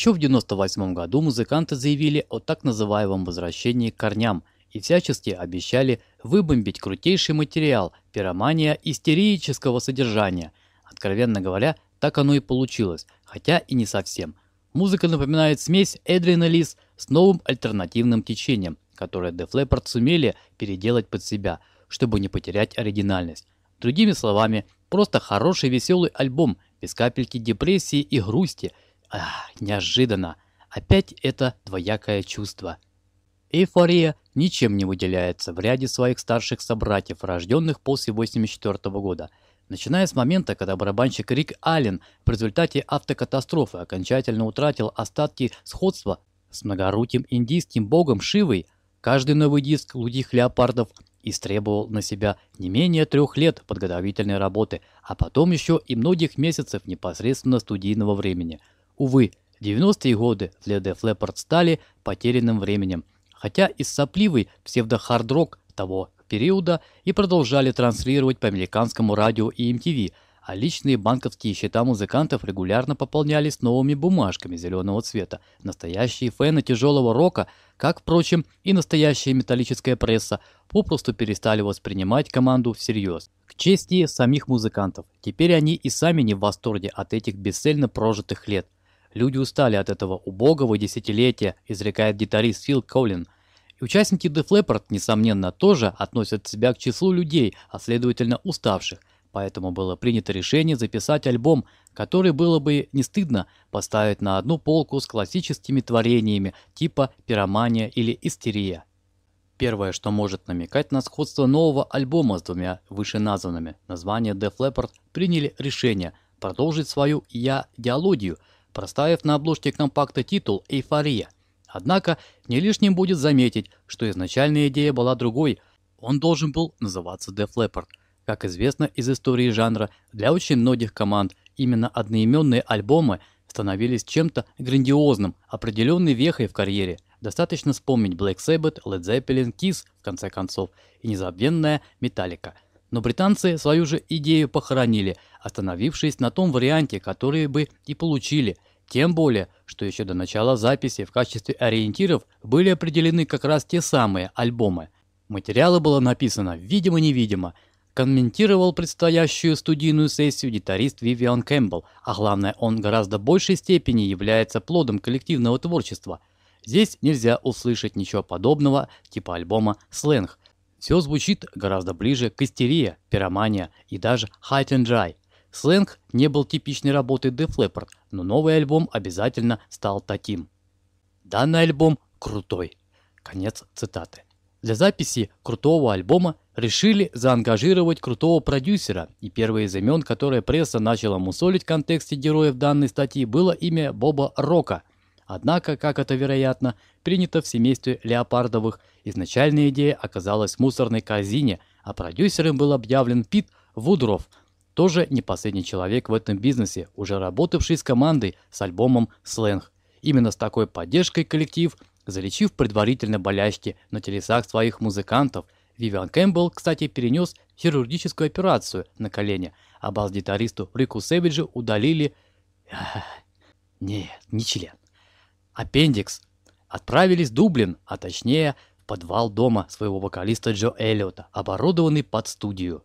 Speaker 1: Еще в 1998 году музыканты заявили о так называемом возвращении к корням и всячески обещали выбомбить крутейший материал пиромания истерического содержания. Откровенно говоря, так оно и получилось, хотя и не совсем. Музыка напоминает смесь Эдрина Лис с новым альтернативным течением, которое Def Leppard сумели переделать под себя, чтобы не потерять оригинальность. Другими словами, просто хороший веселый альбом, без капельки депрессии и грусти. Ах, неожиданно. Опять это двоякое чувство. Эйфория ничем не выделяется в ряде своих старших собратьев, рожденных после 1984 года. Начиная с момента, когда барабанщик Рик Аллен в результате автокатастрофы окончательно утратил остатки сходства с многоруким индийским богом Шивой, каждый новый диск «Лудих леопардов» истребовал на себя не менее трех лет подготовительной работы, а потом еще и многих месяцев непосредственно студийного времени. Увы, 90-е годы для Def Leppard стали потерянным временем, хотя и сопливый псевдо-хард-рок того периода и продолжали транслировать по американскому радио и MTV, а личные банковские счета музыкантов регулярно пополнялись новыми бумажками зеленого цвета. Настоящие фэны тяжелого рока, как, впрочем, и настоящая металлическая пресса, попросту перестали воспринимать команду всерьез. К чести самих музыкантов, теперь они и сами не в восторге от этих бесцельно прожитых лет. Люди устали от этого убогого десятилетия, изрекает гитарист Фил Коллин. И участники Def Leppard, несомненно, тоже относят себя к числу людей, а следовательно уставших. Поэтому было принято решение записать альбом, который было бы не стыдно поставить на одну полку с классическими творениями типа «Пиромания» или «Истерия». Первое, что может намекать на сходство нового альбома с двумя вышеназванными, название Def Leppard приняли решение продолжить свою «я-диалогию», проставив на обложке компакта титул «Эйфория». Однако не лишним будет заметить, что изначальная идея была другой. Он должен был называться Def Leppard. Как известно из истории жанра, для очень многих команд именно одноименные альбомы становились чем-то грандиозным, определенной вехой в карьере. Достаточно вспомнить Black Sabbath, Led Zeppelin, Kiss, в конце концов, и незабвенная Металлика. Но британцы свою же идею похоронили, остановившись на том варианте, который бы и получили. Тем более, что еще до начала записи в качестве ориентиров были определены как раз те самые альбомы. Материала было написано видимо-невидимо, комментировал предстоящую студийную сессию гитарист Вивиан Кэмпбелл, а главное, он гораздо большей степени является плодом коллективного творчества. Здесь нельзя услышать ничего подобного, типа альбома «Сленг». Все звучит гораздо ближе к истерия, пиромания и даже High and Dry. Сленг не был типичной работой Def Leppard, но новый альбом обязательно стал таким. Данный альбом крутой. Конец цитаты. Для записи крутого альбома решили заангажировать крутого продюсера, и первое из имен, которое пресса начала мусолить в контексте героев данной статьи, было имя Боба Рока. Однако, как это вероятно, принято в семействе Леопардовых, изначальная идея оказалась в мусорной корзине, а продюсером был объявлен Пит Вудров, тоже не последний человек в этом бизнесе, уже работавший с командой с альбомом «Сленг». Именно с такой поддержкой коллектив – Залечив предварительно болячки на телесах своих музыкантов, Вивиан Кэмпбелл, кстати, перенес хирургическую операцию на колене, а бас-гитаристу Рику Сэвиджу удалили... Нет, не член. Аппендикс. Отправились в Дублин, а точнее в подвал дома своего вокалиста Джо Эллиота, оборудованный под студию.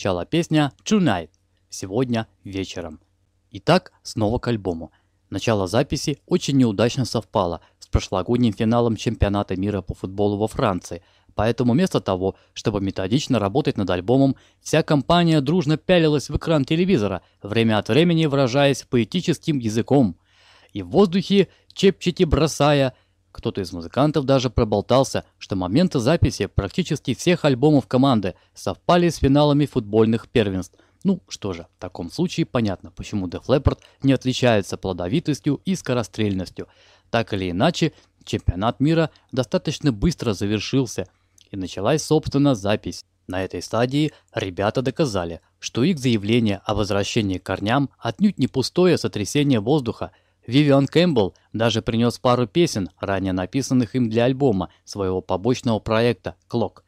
Speaker 1: Звучала песня Tonight – «Сегодня вечером». Итак, снова к альбому. Начало записи очень неудачно совпало с прошлогодним финалом чемпионата мира по футболу во Франции, поэтому вместо того, чтобы методично работать над альбомом, вся компания дружно пялилась в экран телевизора, время от времени выражаясь поэтическим языком. И в воздухе, чепчете бросая, кто-то из музыкантов даже проболтался, что моменты записи практически всех альбомов команды совпали с финалами футбольных первенств. Ну что же, в таком случае понятно, почему Def Leppard не отличается плодовитостью и скорострельностью. Так или иначе, чемпионат мира достаточно быстро завершился, и началась, собственно, запись. На этой стадии ребята доказали, что их заявление о возвращении к корням отнюдь не пустое сотрясение воздуха – Вивиан Кэмпбелл даже принес пару песен, ранее написанных им для альбома своего побочного проекта «Clock».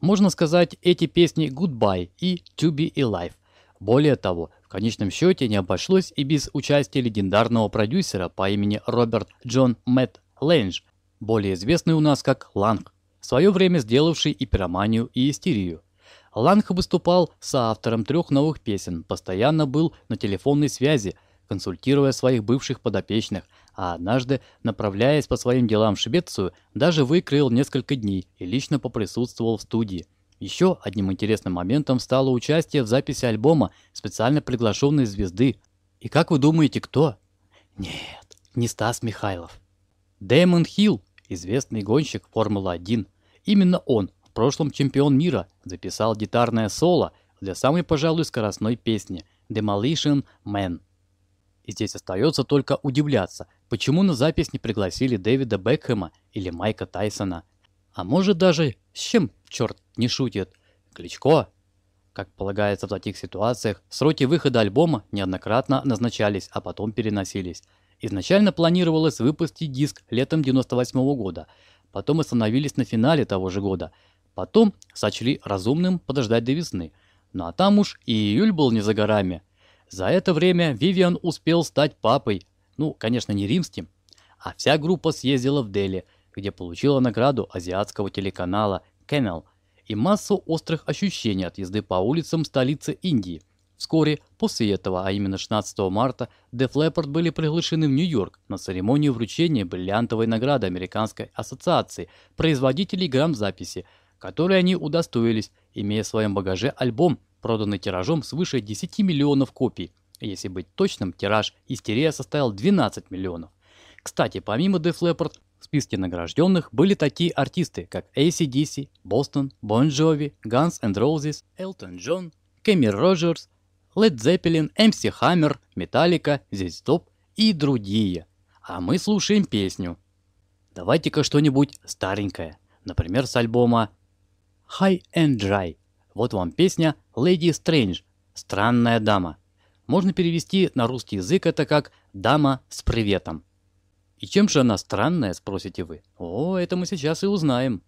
Speaker 1: Можно сказать, эти песни «Goodbye» и «To Be Alive». Более того, в конечном счете не обошлось и без участия легендарного продюсера по имени Роберт Джон Мэтт Лэндж, более известный у нас как Ланг, в свое время сделавший и пироманию, и истерию. Ланг выступал соавтором трех новых песен, постоянно был на телефонной связи, консультируя своих бывших подопечных, а однажды, направляясь по своим делам в Швецию, даже выкроил несколько дней и лично поприсутствовал в студии. Еще одним интересным моментом стало участие в записи альбома специально приглашенной звезды. И как вы думаете, кто? Нет, не Стас Михайлов. Дэймон Хилл, известный гонщик Формулы-1. Именно он, в прошлом чемпион мира, записал гитарное соло для самой, пожалуй, скоростной песни «Demolition Man». И здесь остается только удивляться, почему на запись не пригласили Дэвида Бекхэма или Майка Тайсона. А может даже, с чем черт не шутит, Кличко? Как полагается в таких ситуациях, сроки выхода альбома неоднократно назначались, а потом переносились. Изначально планировалось выпустить диск летом 98 -го года, потом остановились на финале того же года, потом сочли разумным подождать до весны. Ну а там уж и июль был не за горами – за это время Вивиан успел стать папой, ну, конечно, не римским, а вся группа съездила в Дели, где получила награду азиатского телеканала Camel и массу острых ощущений от езды по улицам столицы Индии. Вскоре после этого, а именно 16 марта, Def Leppard были приглашены в Нью-Йорк на церемонию вручения бриллиантовой награды Американской ассоциации производителей грамм-записи, которой они удостоились, имея в своем багаже альбом проданный тиражом свыше 10 миллионов копий. Если быть точным, тираж «Истерия» составил 12 миллионов. Кстати, помимо Def Leppard, в списке награжденных были такие артисты, как ACDC, Boston, Bon Jovi, Guns N' Roses, Elton John, Кэмми Роджерс, Led Zeppelin, MC Hammer, Metallica, здесь стоп и другие. А мы слушаем песню. Давайте-ка что-нибудь старенькое. Например, с альбома High and Dry вот вам песня Lady Strange – «Странная дама». Можно перевести на русский язык это как «дама с приветом». И чем же она странная, спросите вы? О, это мы сейчас и узнаем.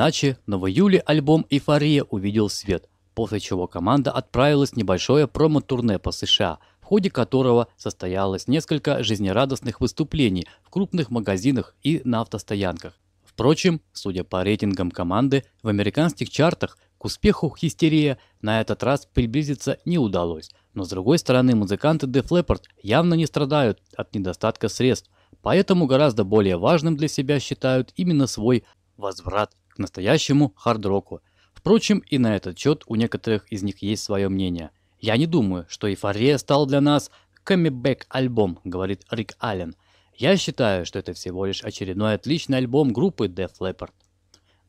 Speaker 1: Иначе, но в июле альбом «Эйфория» увидел свет, после чего команда отправилась в небольшое промо-турне по США, в ходе которого состоялось несколько жизнерадостных выступлений в крупных магазинах и на автостоянках. Впрочем, судя по рейтингам команды, в американских чартах к успеху «Хистерия» на этот раз приблизиться не удалось. Но с другой стороны, музыканты Def Leppard явно не страдают от недостатка средств, поэтому гораздо более важным для себя считают именно свой возврат настоящему хард-року. Впрочем, и на этот счет у некоторых из них есть свое мнение. «Я не думаю, что «Эйфория» стал для нас камебэк альбом», говорит Рик Аллен. «Я считаю, что это всего лишь очередной отличный альбом группы Def Leppard».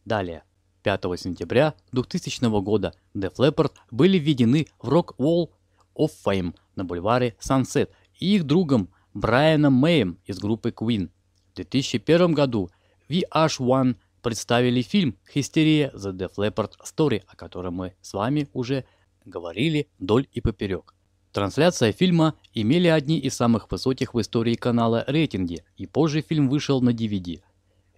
Speaker 1: Далее. 5 сентября 2000 года Def Leppard были введены в Rock Wall of Fame на бульваре Sunset и их другом Брайаном Мэем из группы Queen. В 2001 году VH1 представили фильм «Хистерия The Def Leppard Story», о котором мы с вами уже говорили вдоль и поперек. Трансляция фильма имели одни из самых высоких в истории канала рейтинги, и позже фильм вышел на DVD.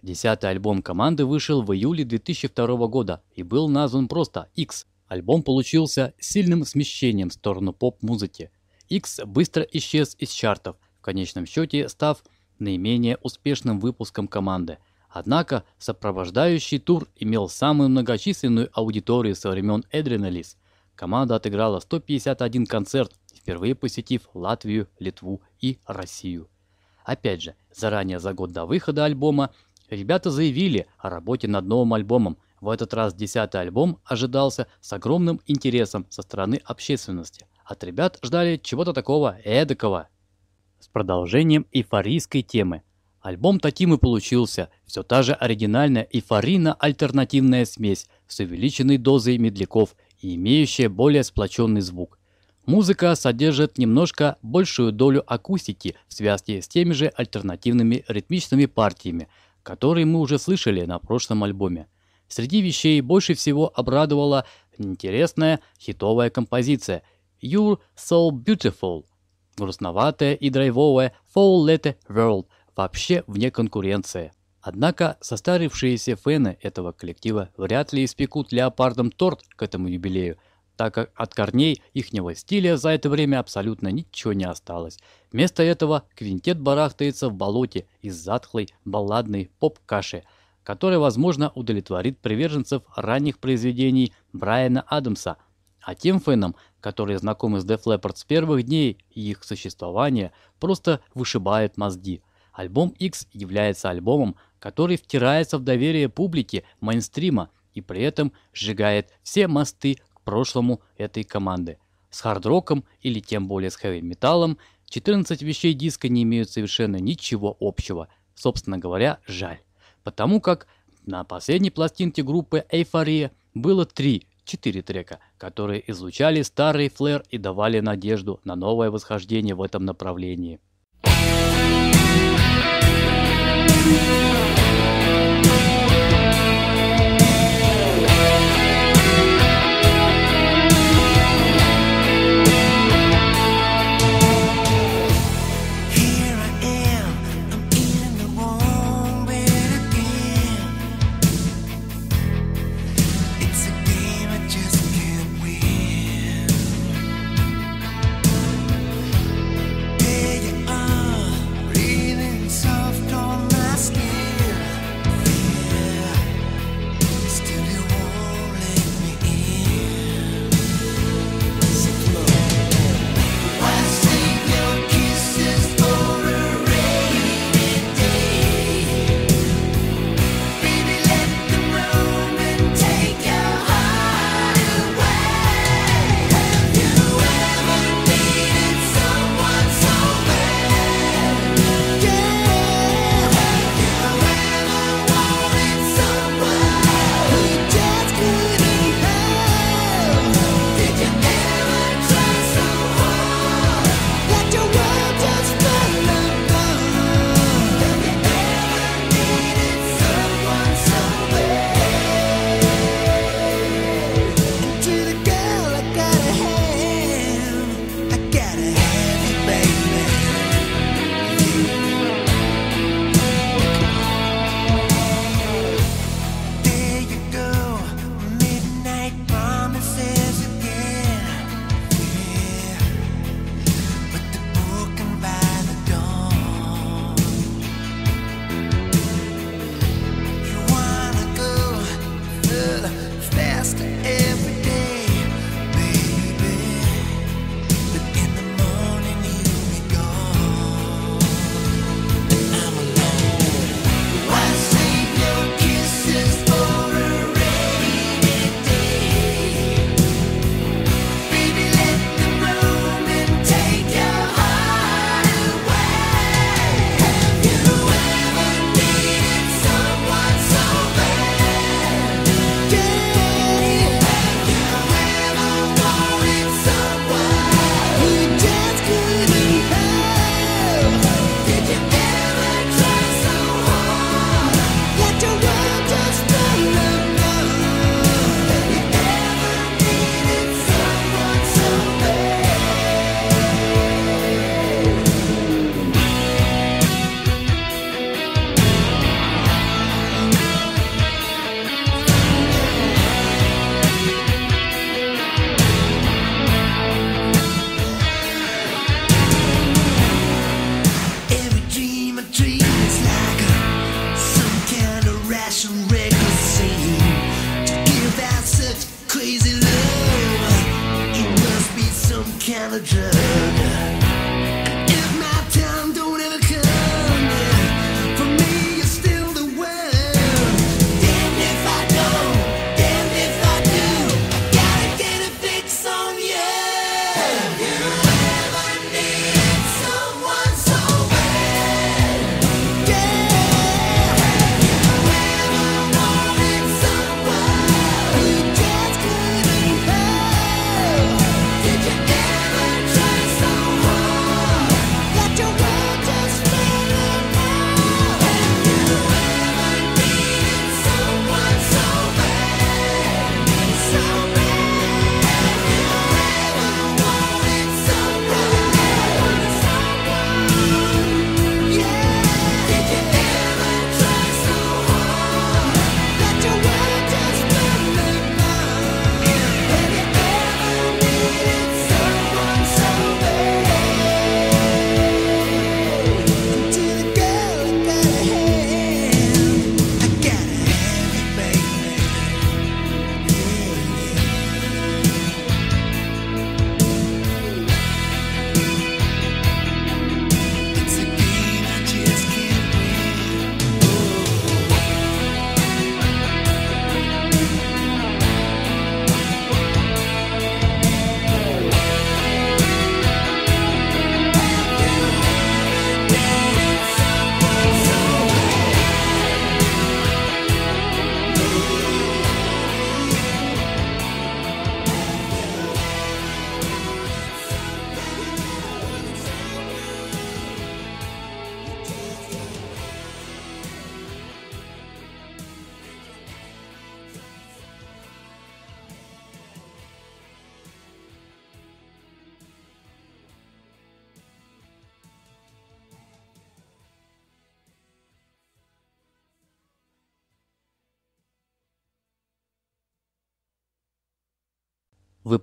Speaker 1: Десятый альбом команды вышел в июле 2002 года и был назван просто X. Альбом получился сильным смещением в сторону поп-музыки. X быстро исчез из чартов, в конечном счете став наименее успешным выпуском команды. Однако сопровождающий тур имел самую многочисленную аудиторию со времен Adrenalis. Команда отыграла 151 концерт, впервые посетив Латвию, Литву и Россию. Опять же, заранее за год до выхода альбома ребята заявили о работе над новым альбомом. В этот раз десятый альбом ожидался с огромным интересом со стороны общественности. От ребят ждали чего-то такого эдакого. С продолжением эйфорийской темы. Альбом таким и получился. Все та же оригинальная эйфорийно-альтернативная смесь с увеличенной дозой медляков и имеющая более сплоченный звук. Музыка содержит немножко большую долю акустики в связке с теми же альтернативными ритмичными партиями, которые мы уже слышали на прошлом альбоме. Среди вещей больше всего обрадовала интересная хитовая композиция «You're So Beautiful», грустноватая и драйвовая «Fall Let World» вообще вне конкуренции. Однако состарившиеся фэны этого коллектива вряд ли испекут леопардом торт к этому юбилею, так как от корней ихнего стиля за это время абсолютно ничего не осталось. Вместо этого квинтет барахтается в болоте из затхлой балладной поп-каши, которая, возможно, удовлетворит приверженцев ранних произведений Брайана Адамса, а тем фэнам, которые знакомы с Def Leppard с первых дней и их существования, просто вышибает мозги. Альбом X является альбомом, который втирается в доверие публики мейнстрима и при этом сжигает все мосты к прошлому этой команды. С хард-роком или тем более с хэви-металлом 14 вещей диска не имеют совершенно ничего общего. Собственно говоря, жаль. Потому как на последней пластинке группы Эйфория было три, четыре трека, которые излучали старый флэр и давали надежду на новое восхождение в этом направлении.
Speaker 2: Thank you.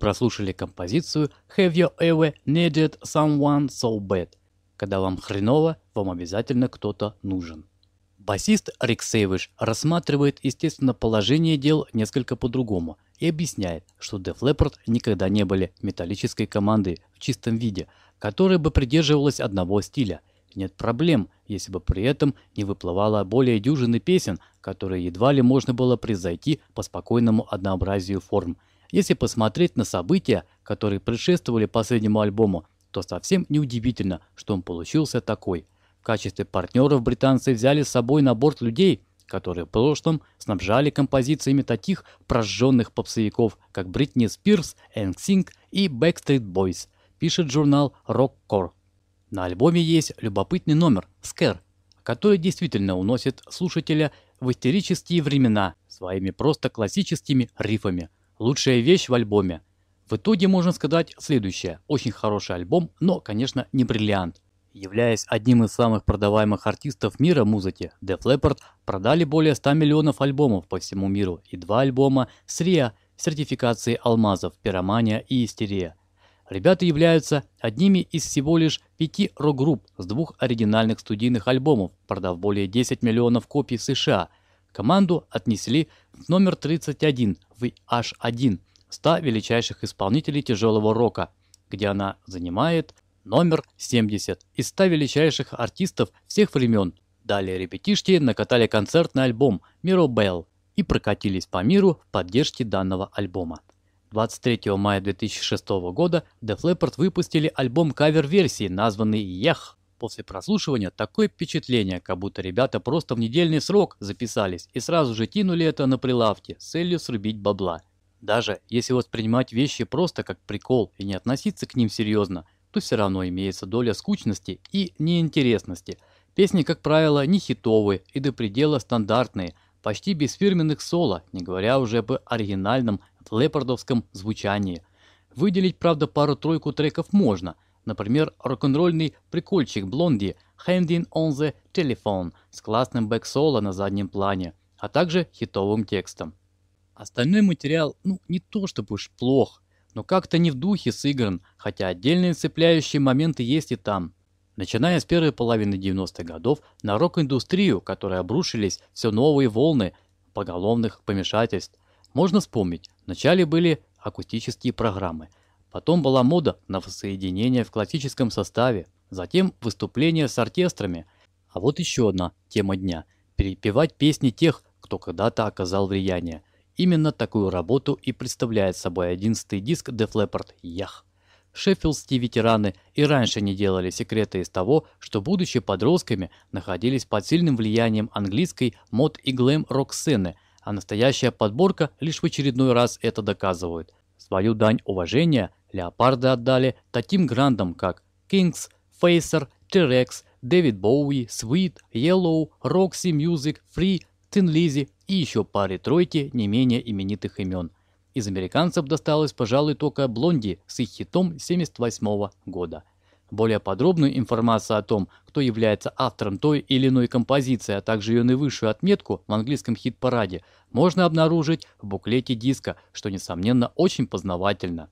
Speaker 1: Прослушали композицию Have You Ever Needed Someone So Bad? Когда вам хреново, вам обязательно кто-то нужен. Басист Рик Сейвиш рассматривает, естественно, положение дел несколько по-другому и объясняет, что Def Leppard никогда не были металлической командой в чистом виде, которая бы придерживалась одного стиля. Нет проблем, если бы при этом не выплывало более дюжины песен, которые едва ли можно было превзойти по спокойному однообразию форм. Если посмотреть на события, которые предшествовали последнему альбому, то совсем неудивительно, что он получился такой. В качестве партнеров британцы взяли с собой на борт людей, которые в прошлом снабжали композициями таких прожженных попсовиков, как Бритни Спирс, NSYNC и Backstreet Boys, пишет журнал Rockcore. На альбоме есть любопытный номер «Скэр», который действительно уносит слушателя в истерические времена своими просто классическими рифами. Лучшая вещь в альбоме. В итоге можно сказать следующее. Очень хороший альбом, но, конечно, не бриллиант. Являясь одним из самых продаваемых артистов мира музыки, Def Leppard продали более 100 миллионов альбомов по всему миру и два альбома с РИА сертификацией алмазов, пиромания и истерия. Ребята являются одними из всего лишь пяти рок-групп с двух оригинальных студийных альбомов, продав более 10 миллионов копий США. Команду отнесли в номер 31 в H1 100 величайших исполнителей тяжелого рока, где она занимает номер 70 из 100 величайших артистов всех времен. Далее ребятишки накатали концертный альбом Mirror и прокатились по миру в поддержке данного альбома. 23 мая 2006 года Def Leppard выпустили альбом кавер-версии, названный «Ях». После прослушивания такое впечатление, как будто ребята просто в недельный срок записались и сразу же кинули это на прилавке с целью срубить бабла. Даже если воспринимать вещи просто как прикол и не относиться к ним серьезно, то все равно имеется доля скучности и неинтересности. Песни, как правило, не хитовые и до предела стандартные, почти без фирменных соло, не говоря уже об оригинальном лепардовском звучании. Выделить, правда, пару-тройку треков можно. Например, рок-н-ролльный прикольчик Блонди «Handing on the Telephone» с классным бэк-соло на заднем плане, а также хитовым текстом. Остальной материал, ну, не то чтобы уж плох, но как-то не в духе сыгран, хотя отдельные цепляющие моменты есть и там. Начиная с первой половины 90-х годов, на рок-индустрию, которой обрушились все новые волны поголовных помешательств, можно вспомнить. Вначале были акустические программы. Потом была мода на воссоединение в классическом составе, затем выступления с оркестрами. А вот еще одна тема дня – перепевать песни тех, кто когда-то оказал влияние. Именно такую работу и представляет собой одиннадцатый диск Def Leppard «Ях». Шеффилдские ветераны и раньше не делали секрета из того, что, будучи подростками, находились под сильным влиянием английской мод и глэм-рок-сцены, а настоящая подборка лишь в очередной раз это доказывает. Свою дань уважения леопарды отдали таким грандам, как Kings, Facer, T-Rex, Дэвид Боуи, Sweet, Yellow, Roxy Music, Free, Tin Lizzy и еще паре тройки не менее именитых имен. Из американцев досталось, пожалуй, только Блонди с их хитом 78 года. Более подробную информацию о том, кто является автором той или иной композиции, а также ее наивысшую отметку в английском хит-параде, можно обнаружить в буклете диска, что, несомненно, очень познавательно.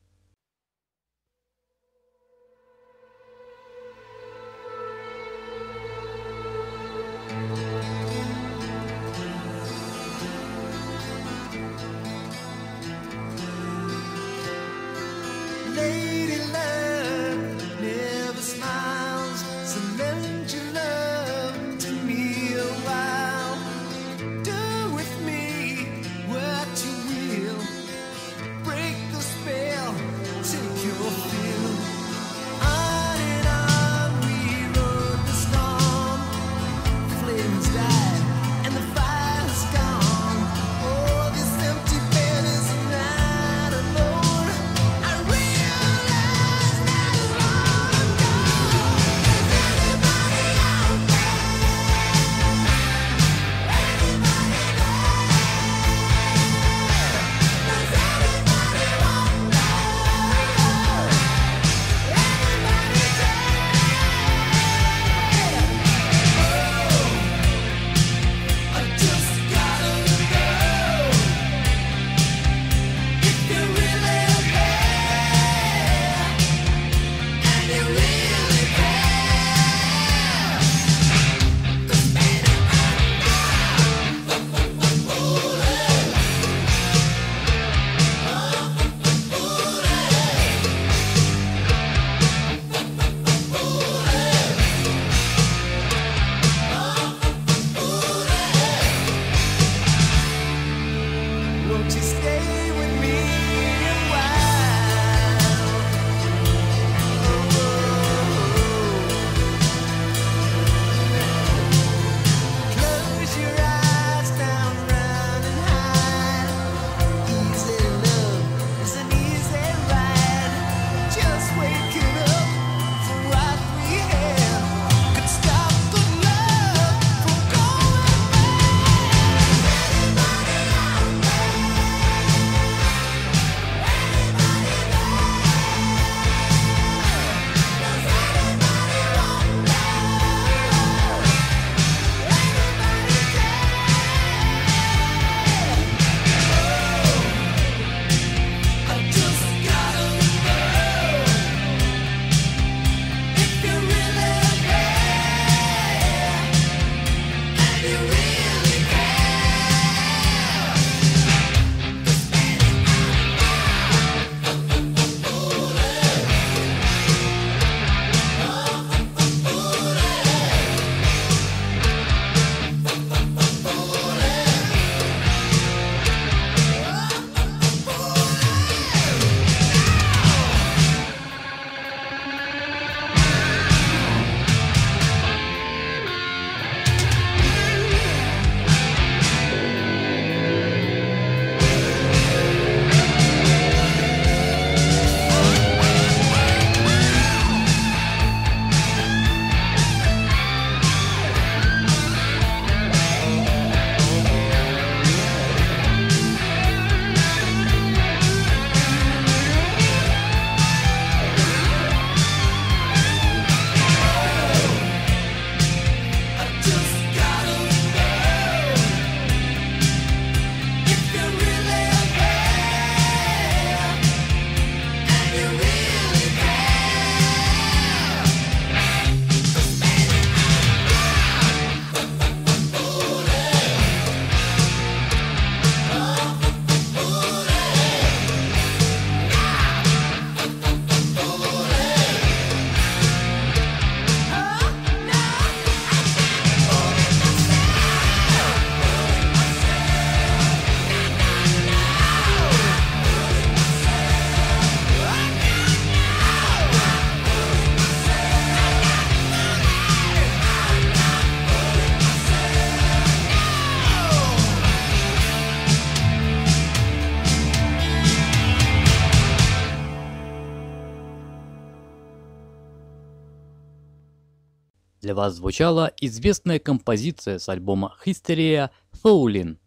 Speaker 1: Для вас звучала известная композиция с альбома Hysteria Falling.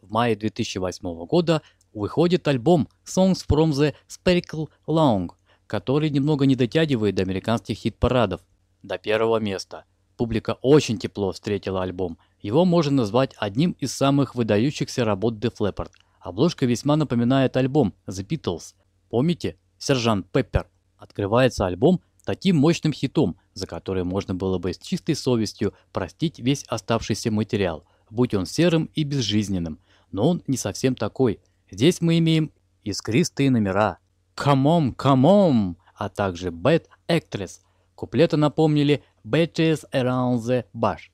Speaker 1: В мае 2008 года выходит альбом Songs from the Sparkle Long, который немного не дотягивает до американских хит-парадов, до первого места. Публика очень тепло встретила альбом. Его можно назвать одним из самых выдающихся работ Def Leppard. Обложка весьма напоминает альбом The Beatles. Помните? Сержант Пеппер. Открывается альбом таким мощным хитом, за который можно было бы с чистой совестью простить весь оставшийся материал, будь он серым и безжизненным. Но он не совсем такой. Здесь мы имеем искристые номера «Come on, come on», а также «Bad Actress». Куплеты напомнили «Batches Around the Bush»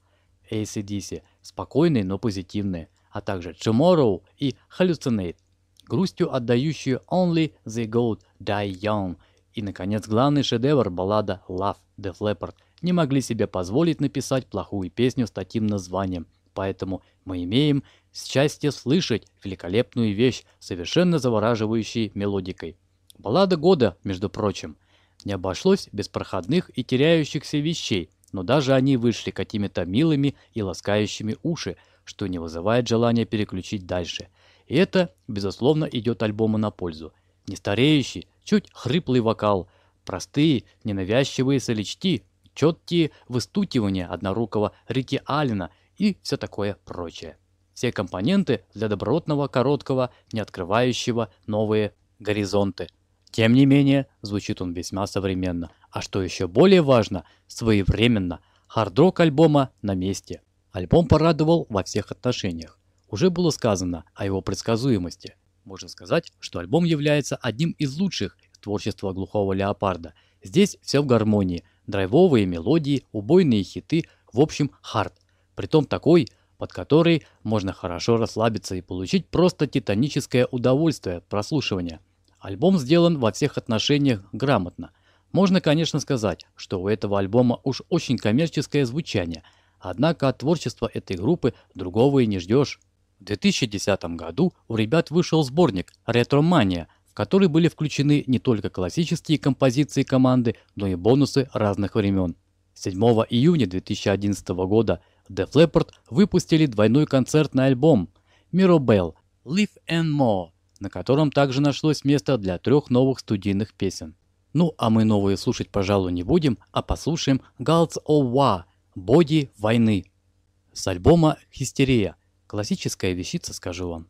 Speaker 1: ACDC, спокойные, но позитивные, а также «Tomorrow» и «Hallucinate», грустью отдающую «Only the Gold Die Young» и, наконец, главный шедевр баллада «Love» Def Leppard не могли себе позволить написать плохую песню с таким названием, поэтому мы имеем счастье слышать великолепную вещь, совершенно завораживающей мелодикой. Баллада года, между прочим. Не обошлось без проходных и теряющихся вещей, но даже они вышли какими-то милыми и ласкающими уши, что не вызывает желания переключить дальше. И это, безусловно, идет альбому на пользу. Нестареющий, чуть хриплый вокал, простые, ненавязчивые соличти, четкие выстукивания однорукого Рики Аллена и все такое прочее. Все компоненты для добротного, короткого, не открывающего новые горизонты. Тем не менее, звучит он весьма современно. А что еще более важно, своевременно. Хардрок альбома на месте. Альбом порадовал во всех отношениях. Уже было сказано о его предсказуемости. Можно сказать, что альбом является одним из лучших творчества глухого леопарда. Здесь все в гармонии. Драйвовые мелодии, убойные хиты, в общем, хард. Притом такой, под который можно хорошо расслабиться и получить просто титаническое удовольствие от прослушивания. Альбом сделан во всех отношениях грамотно. Можно, конечно, сказать, что у этого альбома уж очень коммерческое звучание, однако от творчества этой группы другого и не ждешь. В 2010 году у ребят вышел сборник «Ретромания», в который были включены не только классические композиции команды, но и бонусы разных времен. 7 июня 2011 года Def Leppard выпустили двойной концертный альбом Mirabelle Live and More, на котором также нашлось место для трех новых студийных песен. Ну, а мы новые слушать, пожалуй, не будем, а послушаем Gods of War – Боди войны. С альбома «Хистерия» – классическая вещица, скажу вам.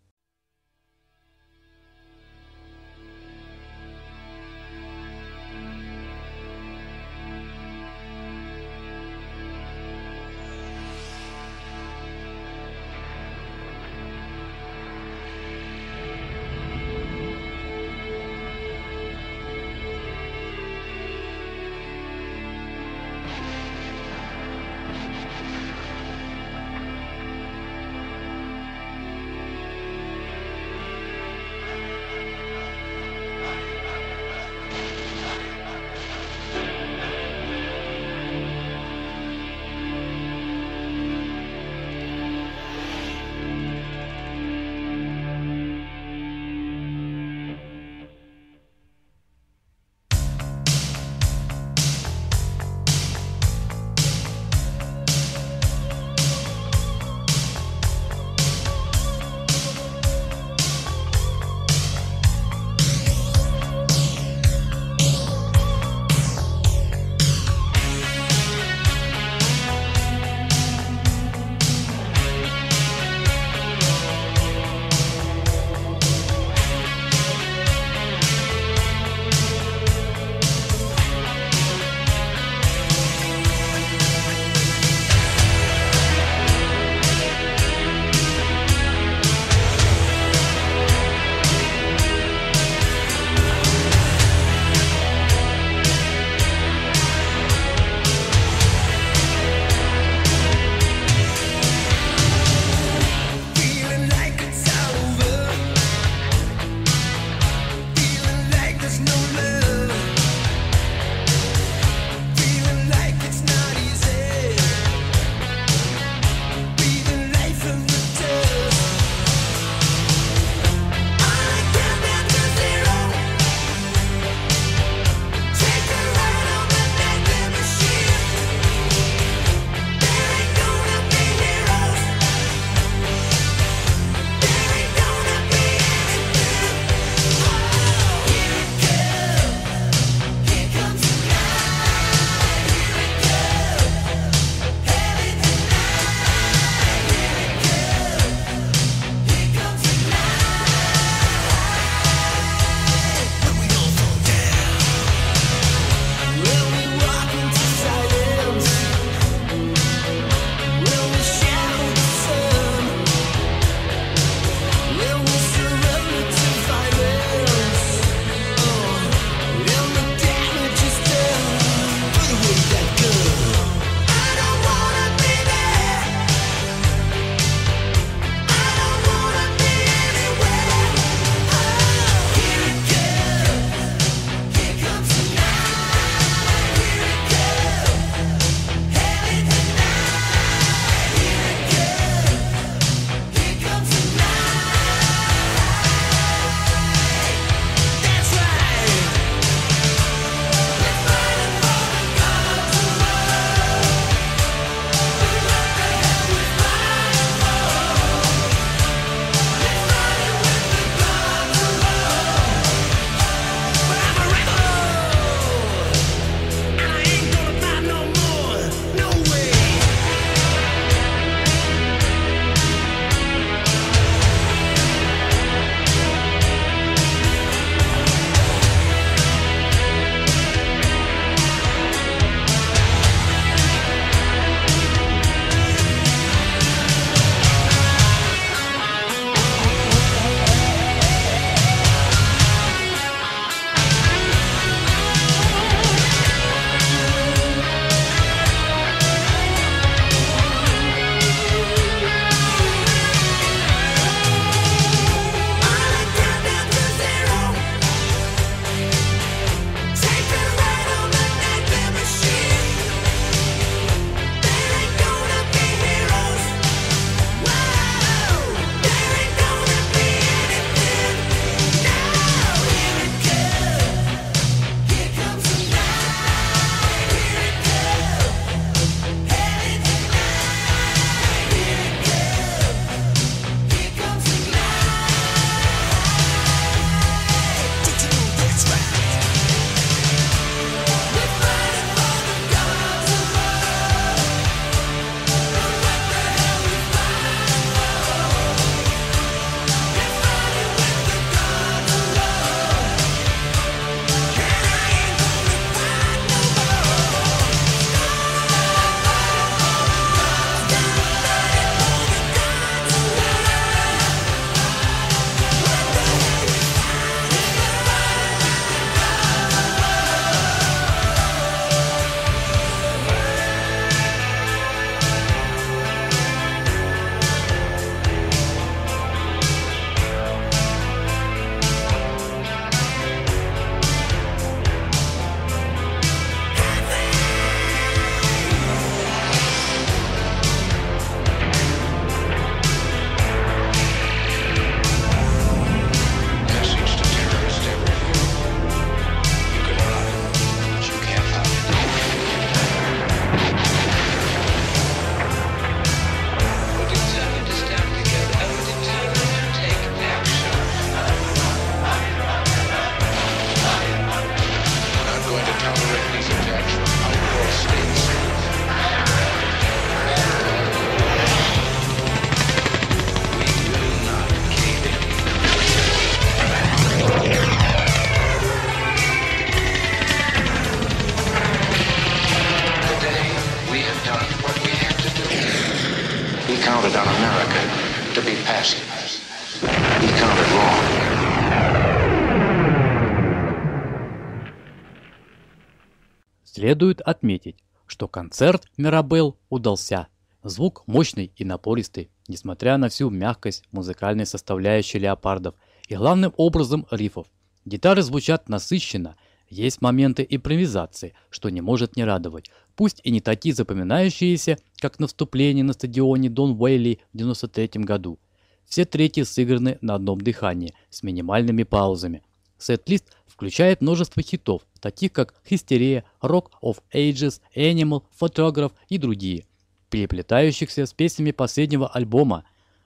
Speaker 1: Следует отметить, что концерт Мирабелл удался. Звук мощный и напористый, несмотря на всю мягкость музыкальной составляющей леопардов и главным образом рифов. Гитары звучат насыщенно, есть моменты импровизации, что не может не радовать, пусть и не такие запоминающиеся, как на вступлении на стадионе Дон Уэйли в 93 году. Все трети сыграны на одном дыхании, с минимальными паузами. Сет-лист включает множество хитов, таких как «Хистерия», «Rock of Ages», «Animal», «Photograph» и другие, переплетающихся с песнями последнего альбома.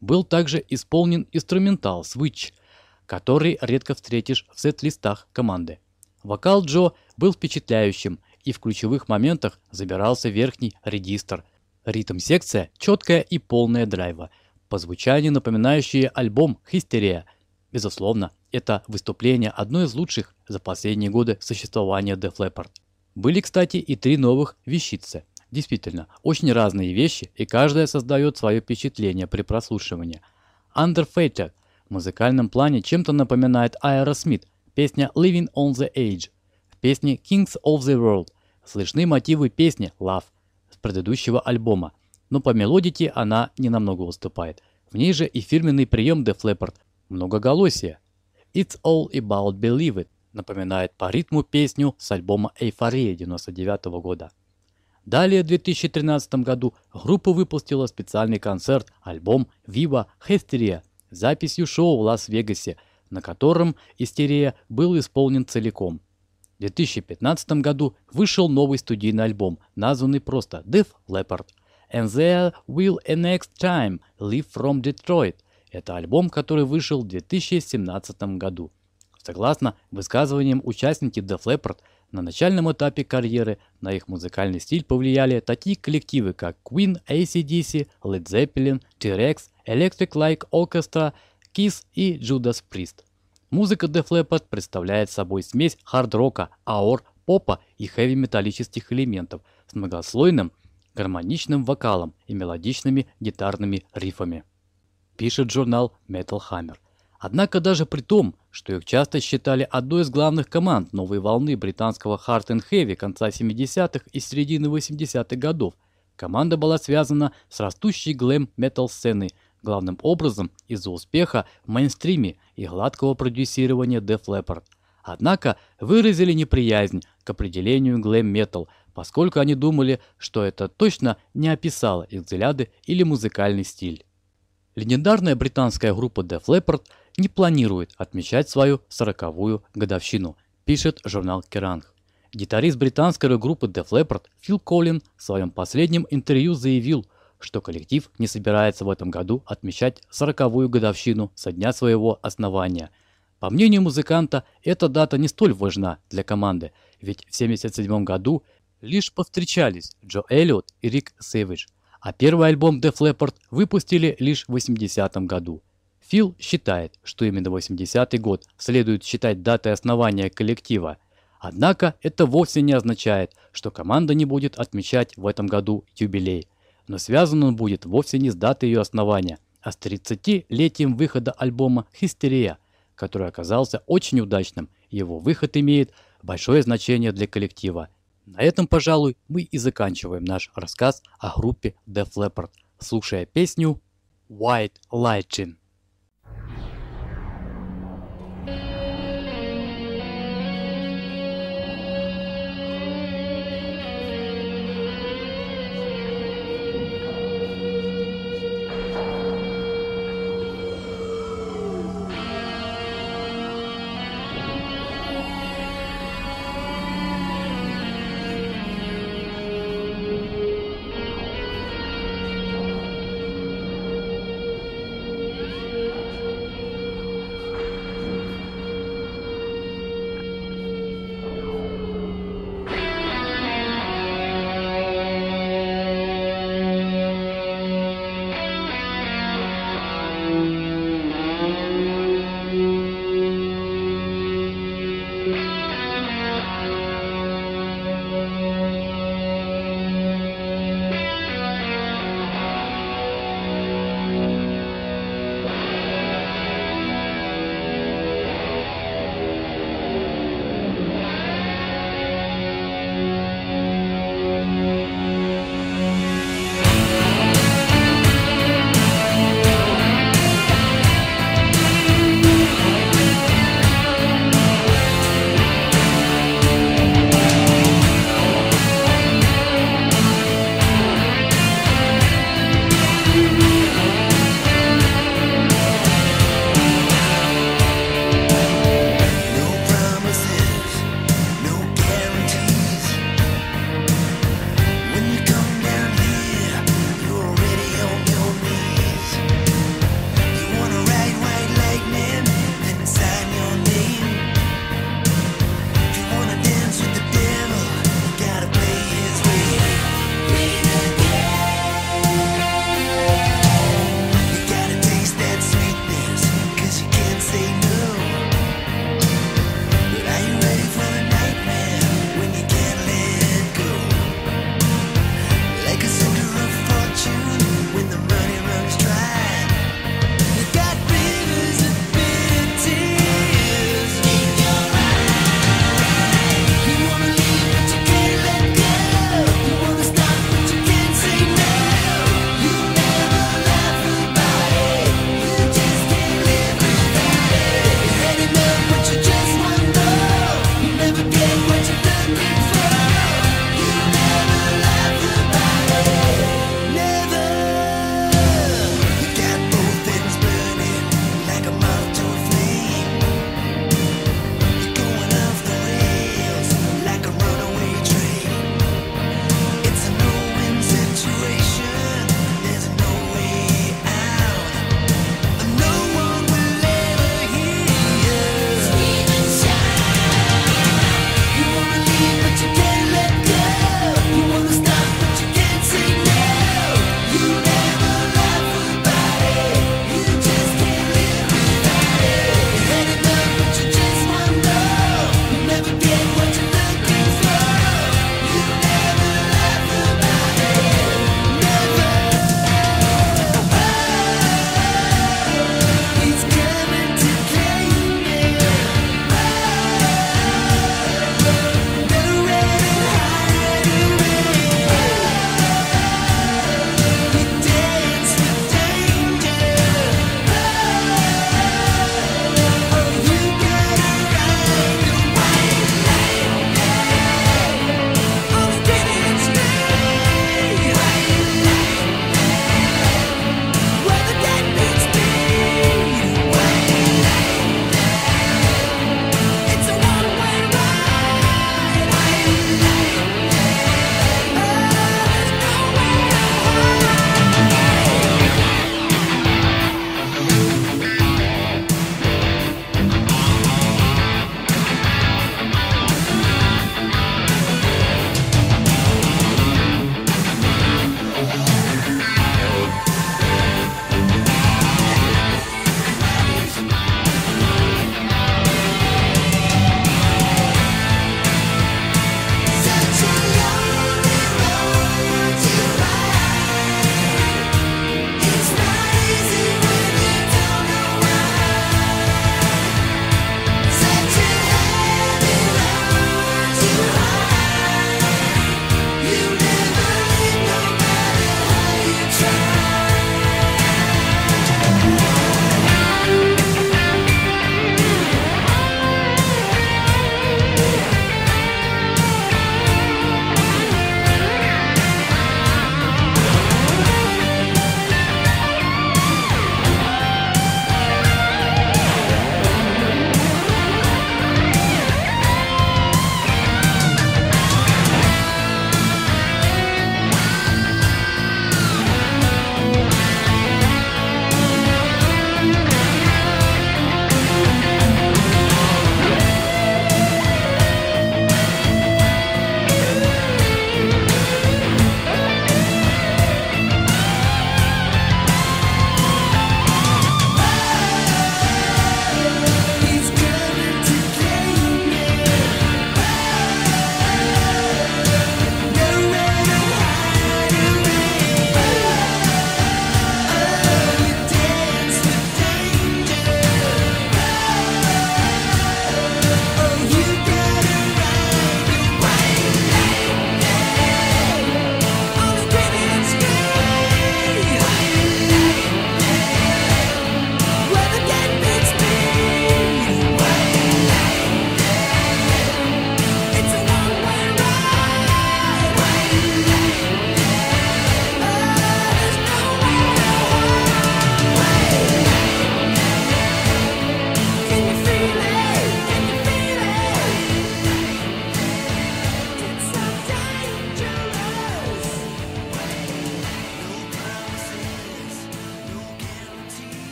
Speaker 1: Был также исполнен инструментал «Switch», который редко встретишь в сет-листах команды. Вокал Джо был впечатляющим, и в ключевых моментах забирался верхний регистр. Ритм-секция четкая и полная драйва, по звучанию напоминающие альбом «Хистерия». Безусловно, это выступление одно из лучших за последние годы существования Def Leppard. Были, кстати, и три новых вещицы. Действительно, очень разные вещи, и каждая создает свое впечатление при прослушивании. Under Fate в музыкальном плане чем-то напоминает Aerosmith, песня Living on the Edge. В песне Kings of the World слышны мотивы песни Love с предыдущего альбома, но по мелодике она не намного уступает. В ней же и фирменный прием Def Leppard – многоголосие. It's All About Believe It напоминает по ритму песню с альбома «Эйфория» 99 года. Далее в 2013 году группа выпустила специальный концерт, альбом «Viva Hysteria» записью шоу в Лас-Вегасе, на котором «Истерия» был исполнен целиком. В 2015 году вышел новый студийный альбом, названный просто Def Leppard. And There Will a Next Time Live from Detroit. Это альбом, который вышел в 2017 году. Согласно высказываниям участники Def Leppard, на начальном этапе карьеры на их музыкальный стиль повлияли такие коллективы, как Queen, AC/DC, Led Zeppelin, T-Rex, Electric Light Orchestra, Kiss и Judas Priest. Музыка Def Leppard представляет собой смесь хард-рока, аор, попа и хэви-металлических элементов с многослойным гармоничным вокалом и мелодичными гитарными рифами. Пишет журнал Metal Hammer. Однако даже при том, что их часто считали одной из главных команд новой волны британского Hard and Heavy конца 70-х и середины 80-х годов, команда была связана с растущей глэм-метал сценой, главным образом из-за успеха в мейнстриме и гладкого продюсирования Def Leppard. Однако выразили неприязнь к определению глэм-метал, поскольку они думали, что это точно не описало их взгляды или музыкальный стиль. Легендарная британская группа Def Leppard не планирует отмечать свою сороковую годовщину, пишет журнал Керанг. Гитарист британской группы Def Leppard Фил Коллин в своем последнем интервью заявил, что коллектив не собирается в этом году отмечать сороковую годовщину со дня своего основания. По мнению музыканта, эта дата не столь важна для команды, ведь в 1977 году лишь повстречались Джо Эллиот и Рик Сэвидж, а первый альбом Def Leppard выпустили лишь в 80 году. Фил считает, что именно 80 год следует считать датой основания коллектива. Однако это вовсе не означает, что команда не будет отмечать в этом году юбилей. Но связан он будет вовсе не с датой ее основания, а с 30-летием выхода альбома «Хистерия», который оказался очень удачным. Его выход имеет большое значение для коллектива. На этом, пожалуй, мы и заканчиваем наш рассказ о группе Def Leppard, слушая песню White Lightning.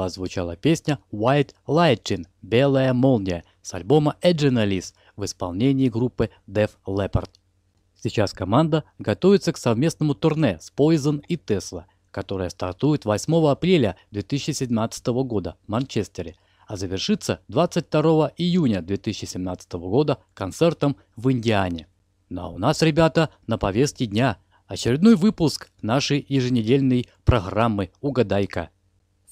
Speaker 1: Вас звучала песня White Lightning – Белая молния с альбома Edgenalis в исполнении группы Def Leppard. Сейчас команда готовится к совместному турне с Poison и Tesla, которое стартует 8 апреля 2017 года в Манчестере, а завершится 22 июня 2017 года концертом в Индиане. Ну а у нас, ребята, на повестке дня очередной выпуск нашей еженедельной программы «Угадайка»,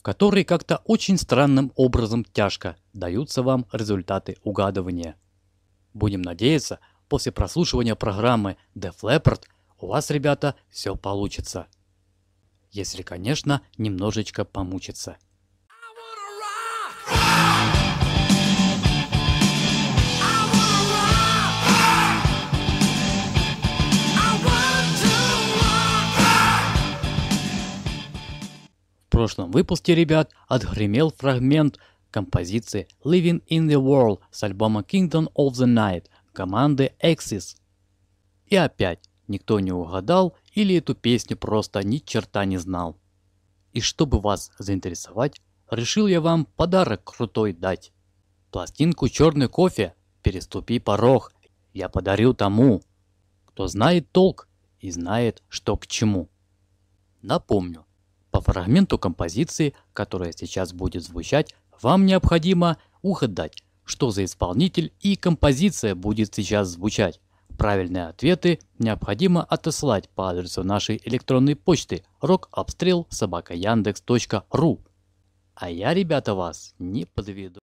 Speaker 1: в которой как-то очень странным образом тяжко даются вам результаты угадывания. Будем надеяться, после прослушивания программы Def Leppard у вас, ребята, все получится. Если, конечно, немножечко помучиться. Прошлом выпуске, ребят, отгремел фрагмент композиции Living in the World с альбома Kingdom of the Night команды Axis. И опять никто не угадал или эту песню просто ни черта не знал. И чтобы вас заинтересовать, решил я вам подарок крутой дать. Пластинку «Черный кофе» «Переступи порог» я подарю тому, кто знает толк и знает, что к чему. Напомню, по фрагменту композиции, которая сейчас будет звучать, вам необходимо угадать, что за исполнитель и композиция будет сейчас звучать. Правильные ответы необходимо отослать по адресу нашей электронной почты собака А я, ребята, вас не подведу.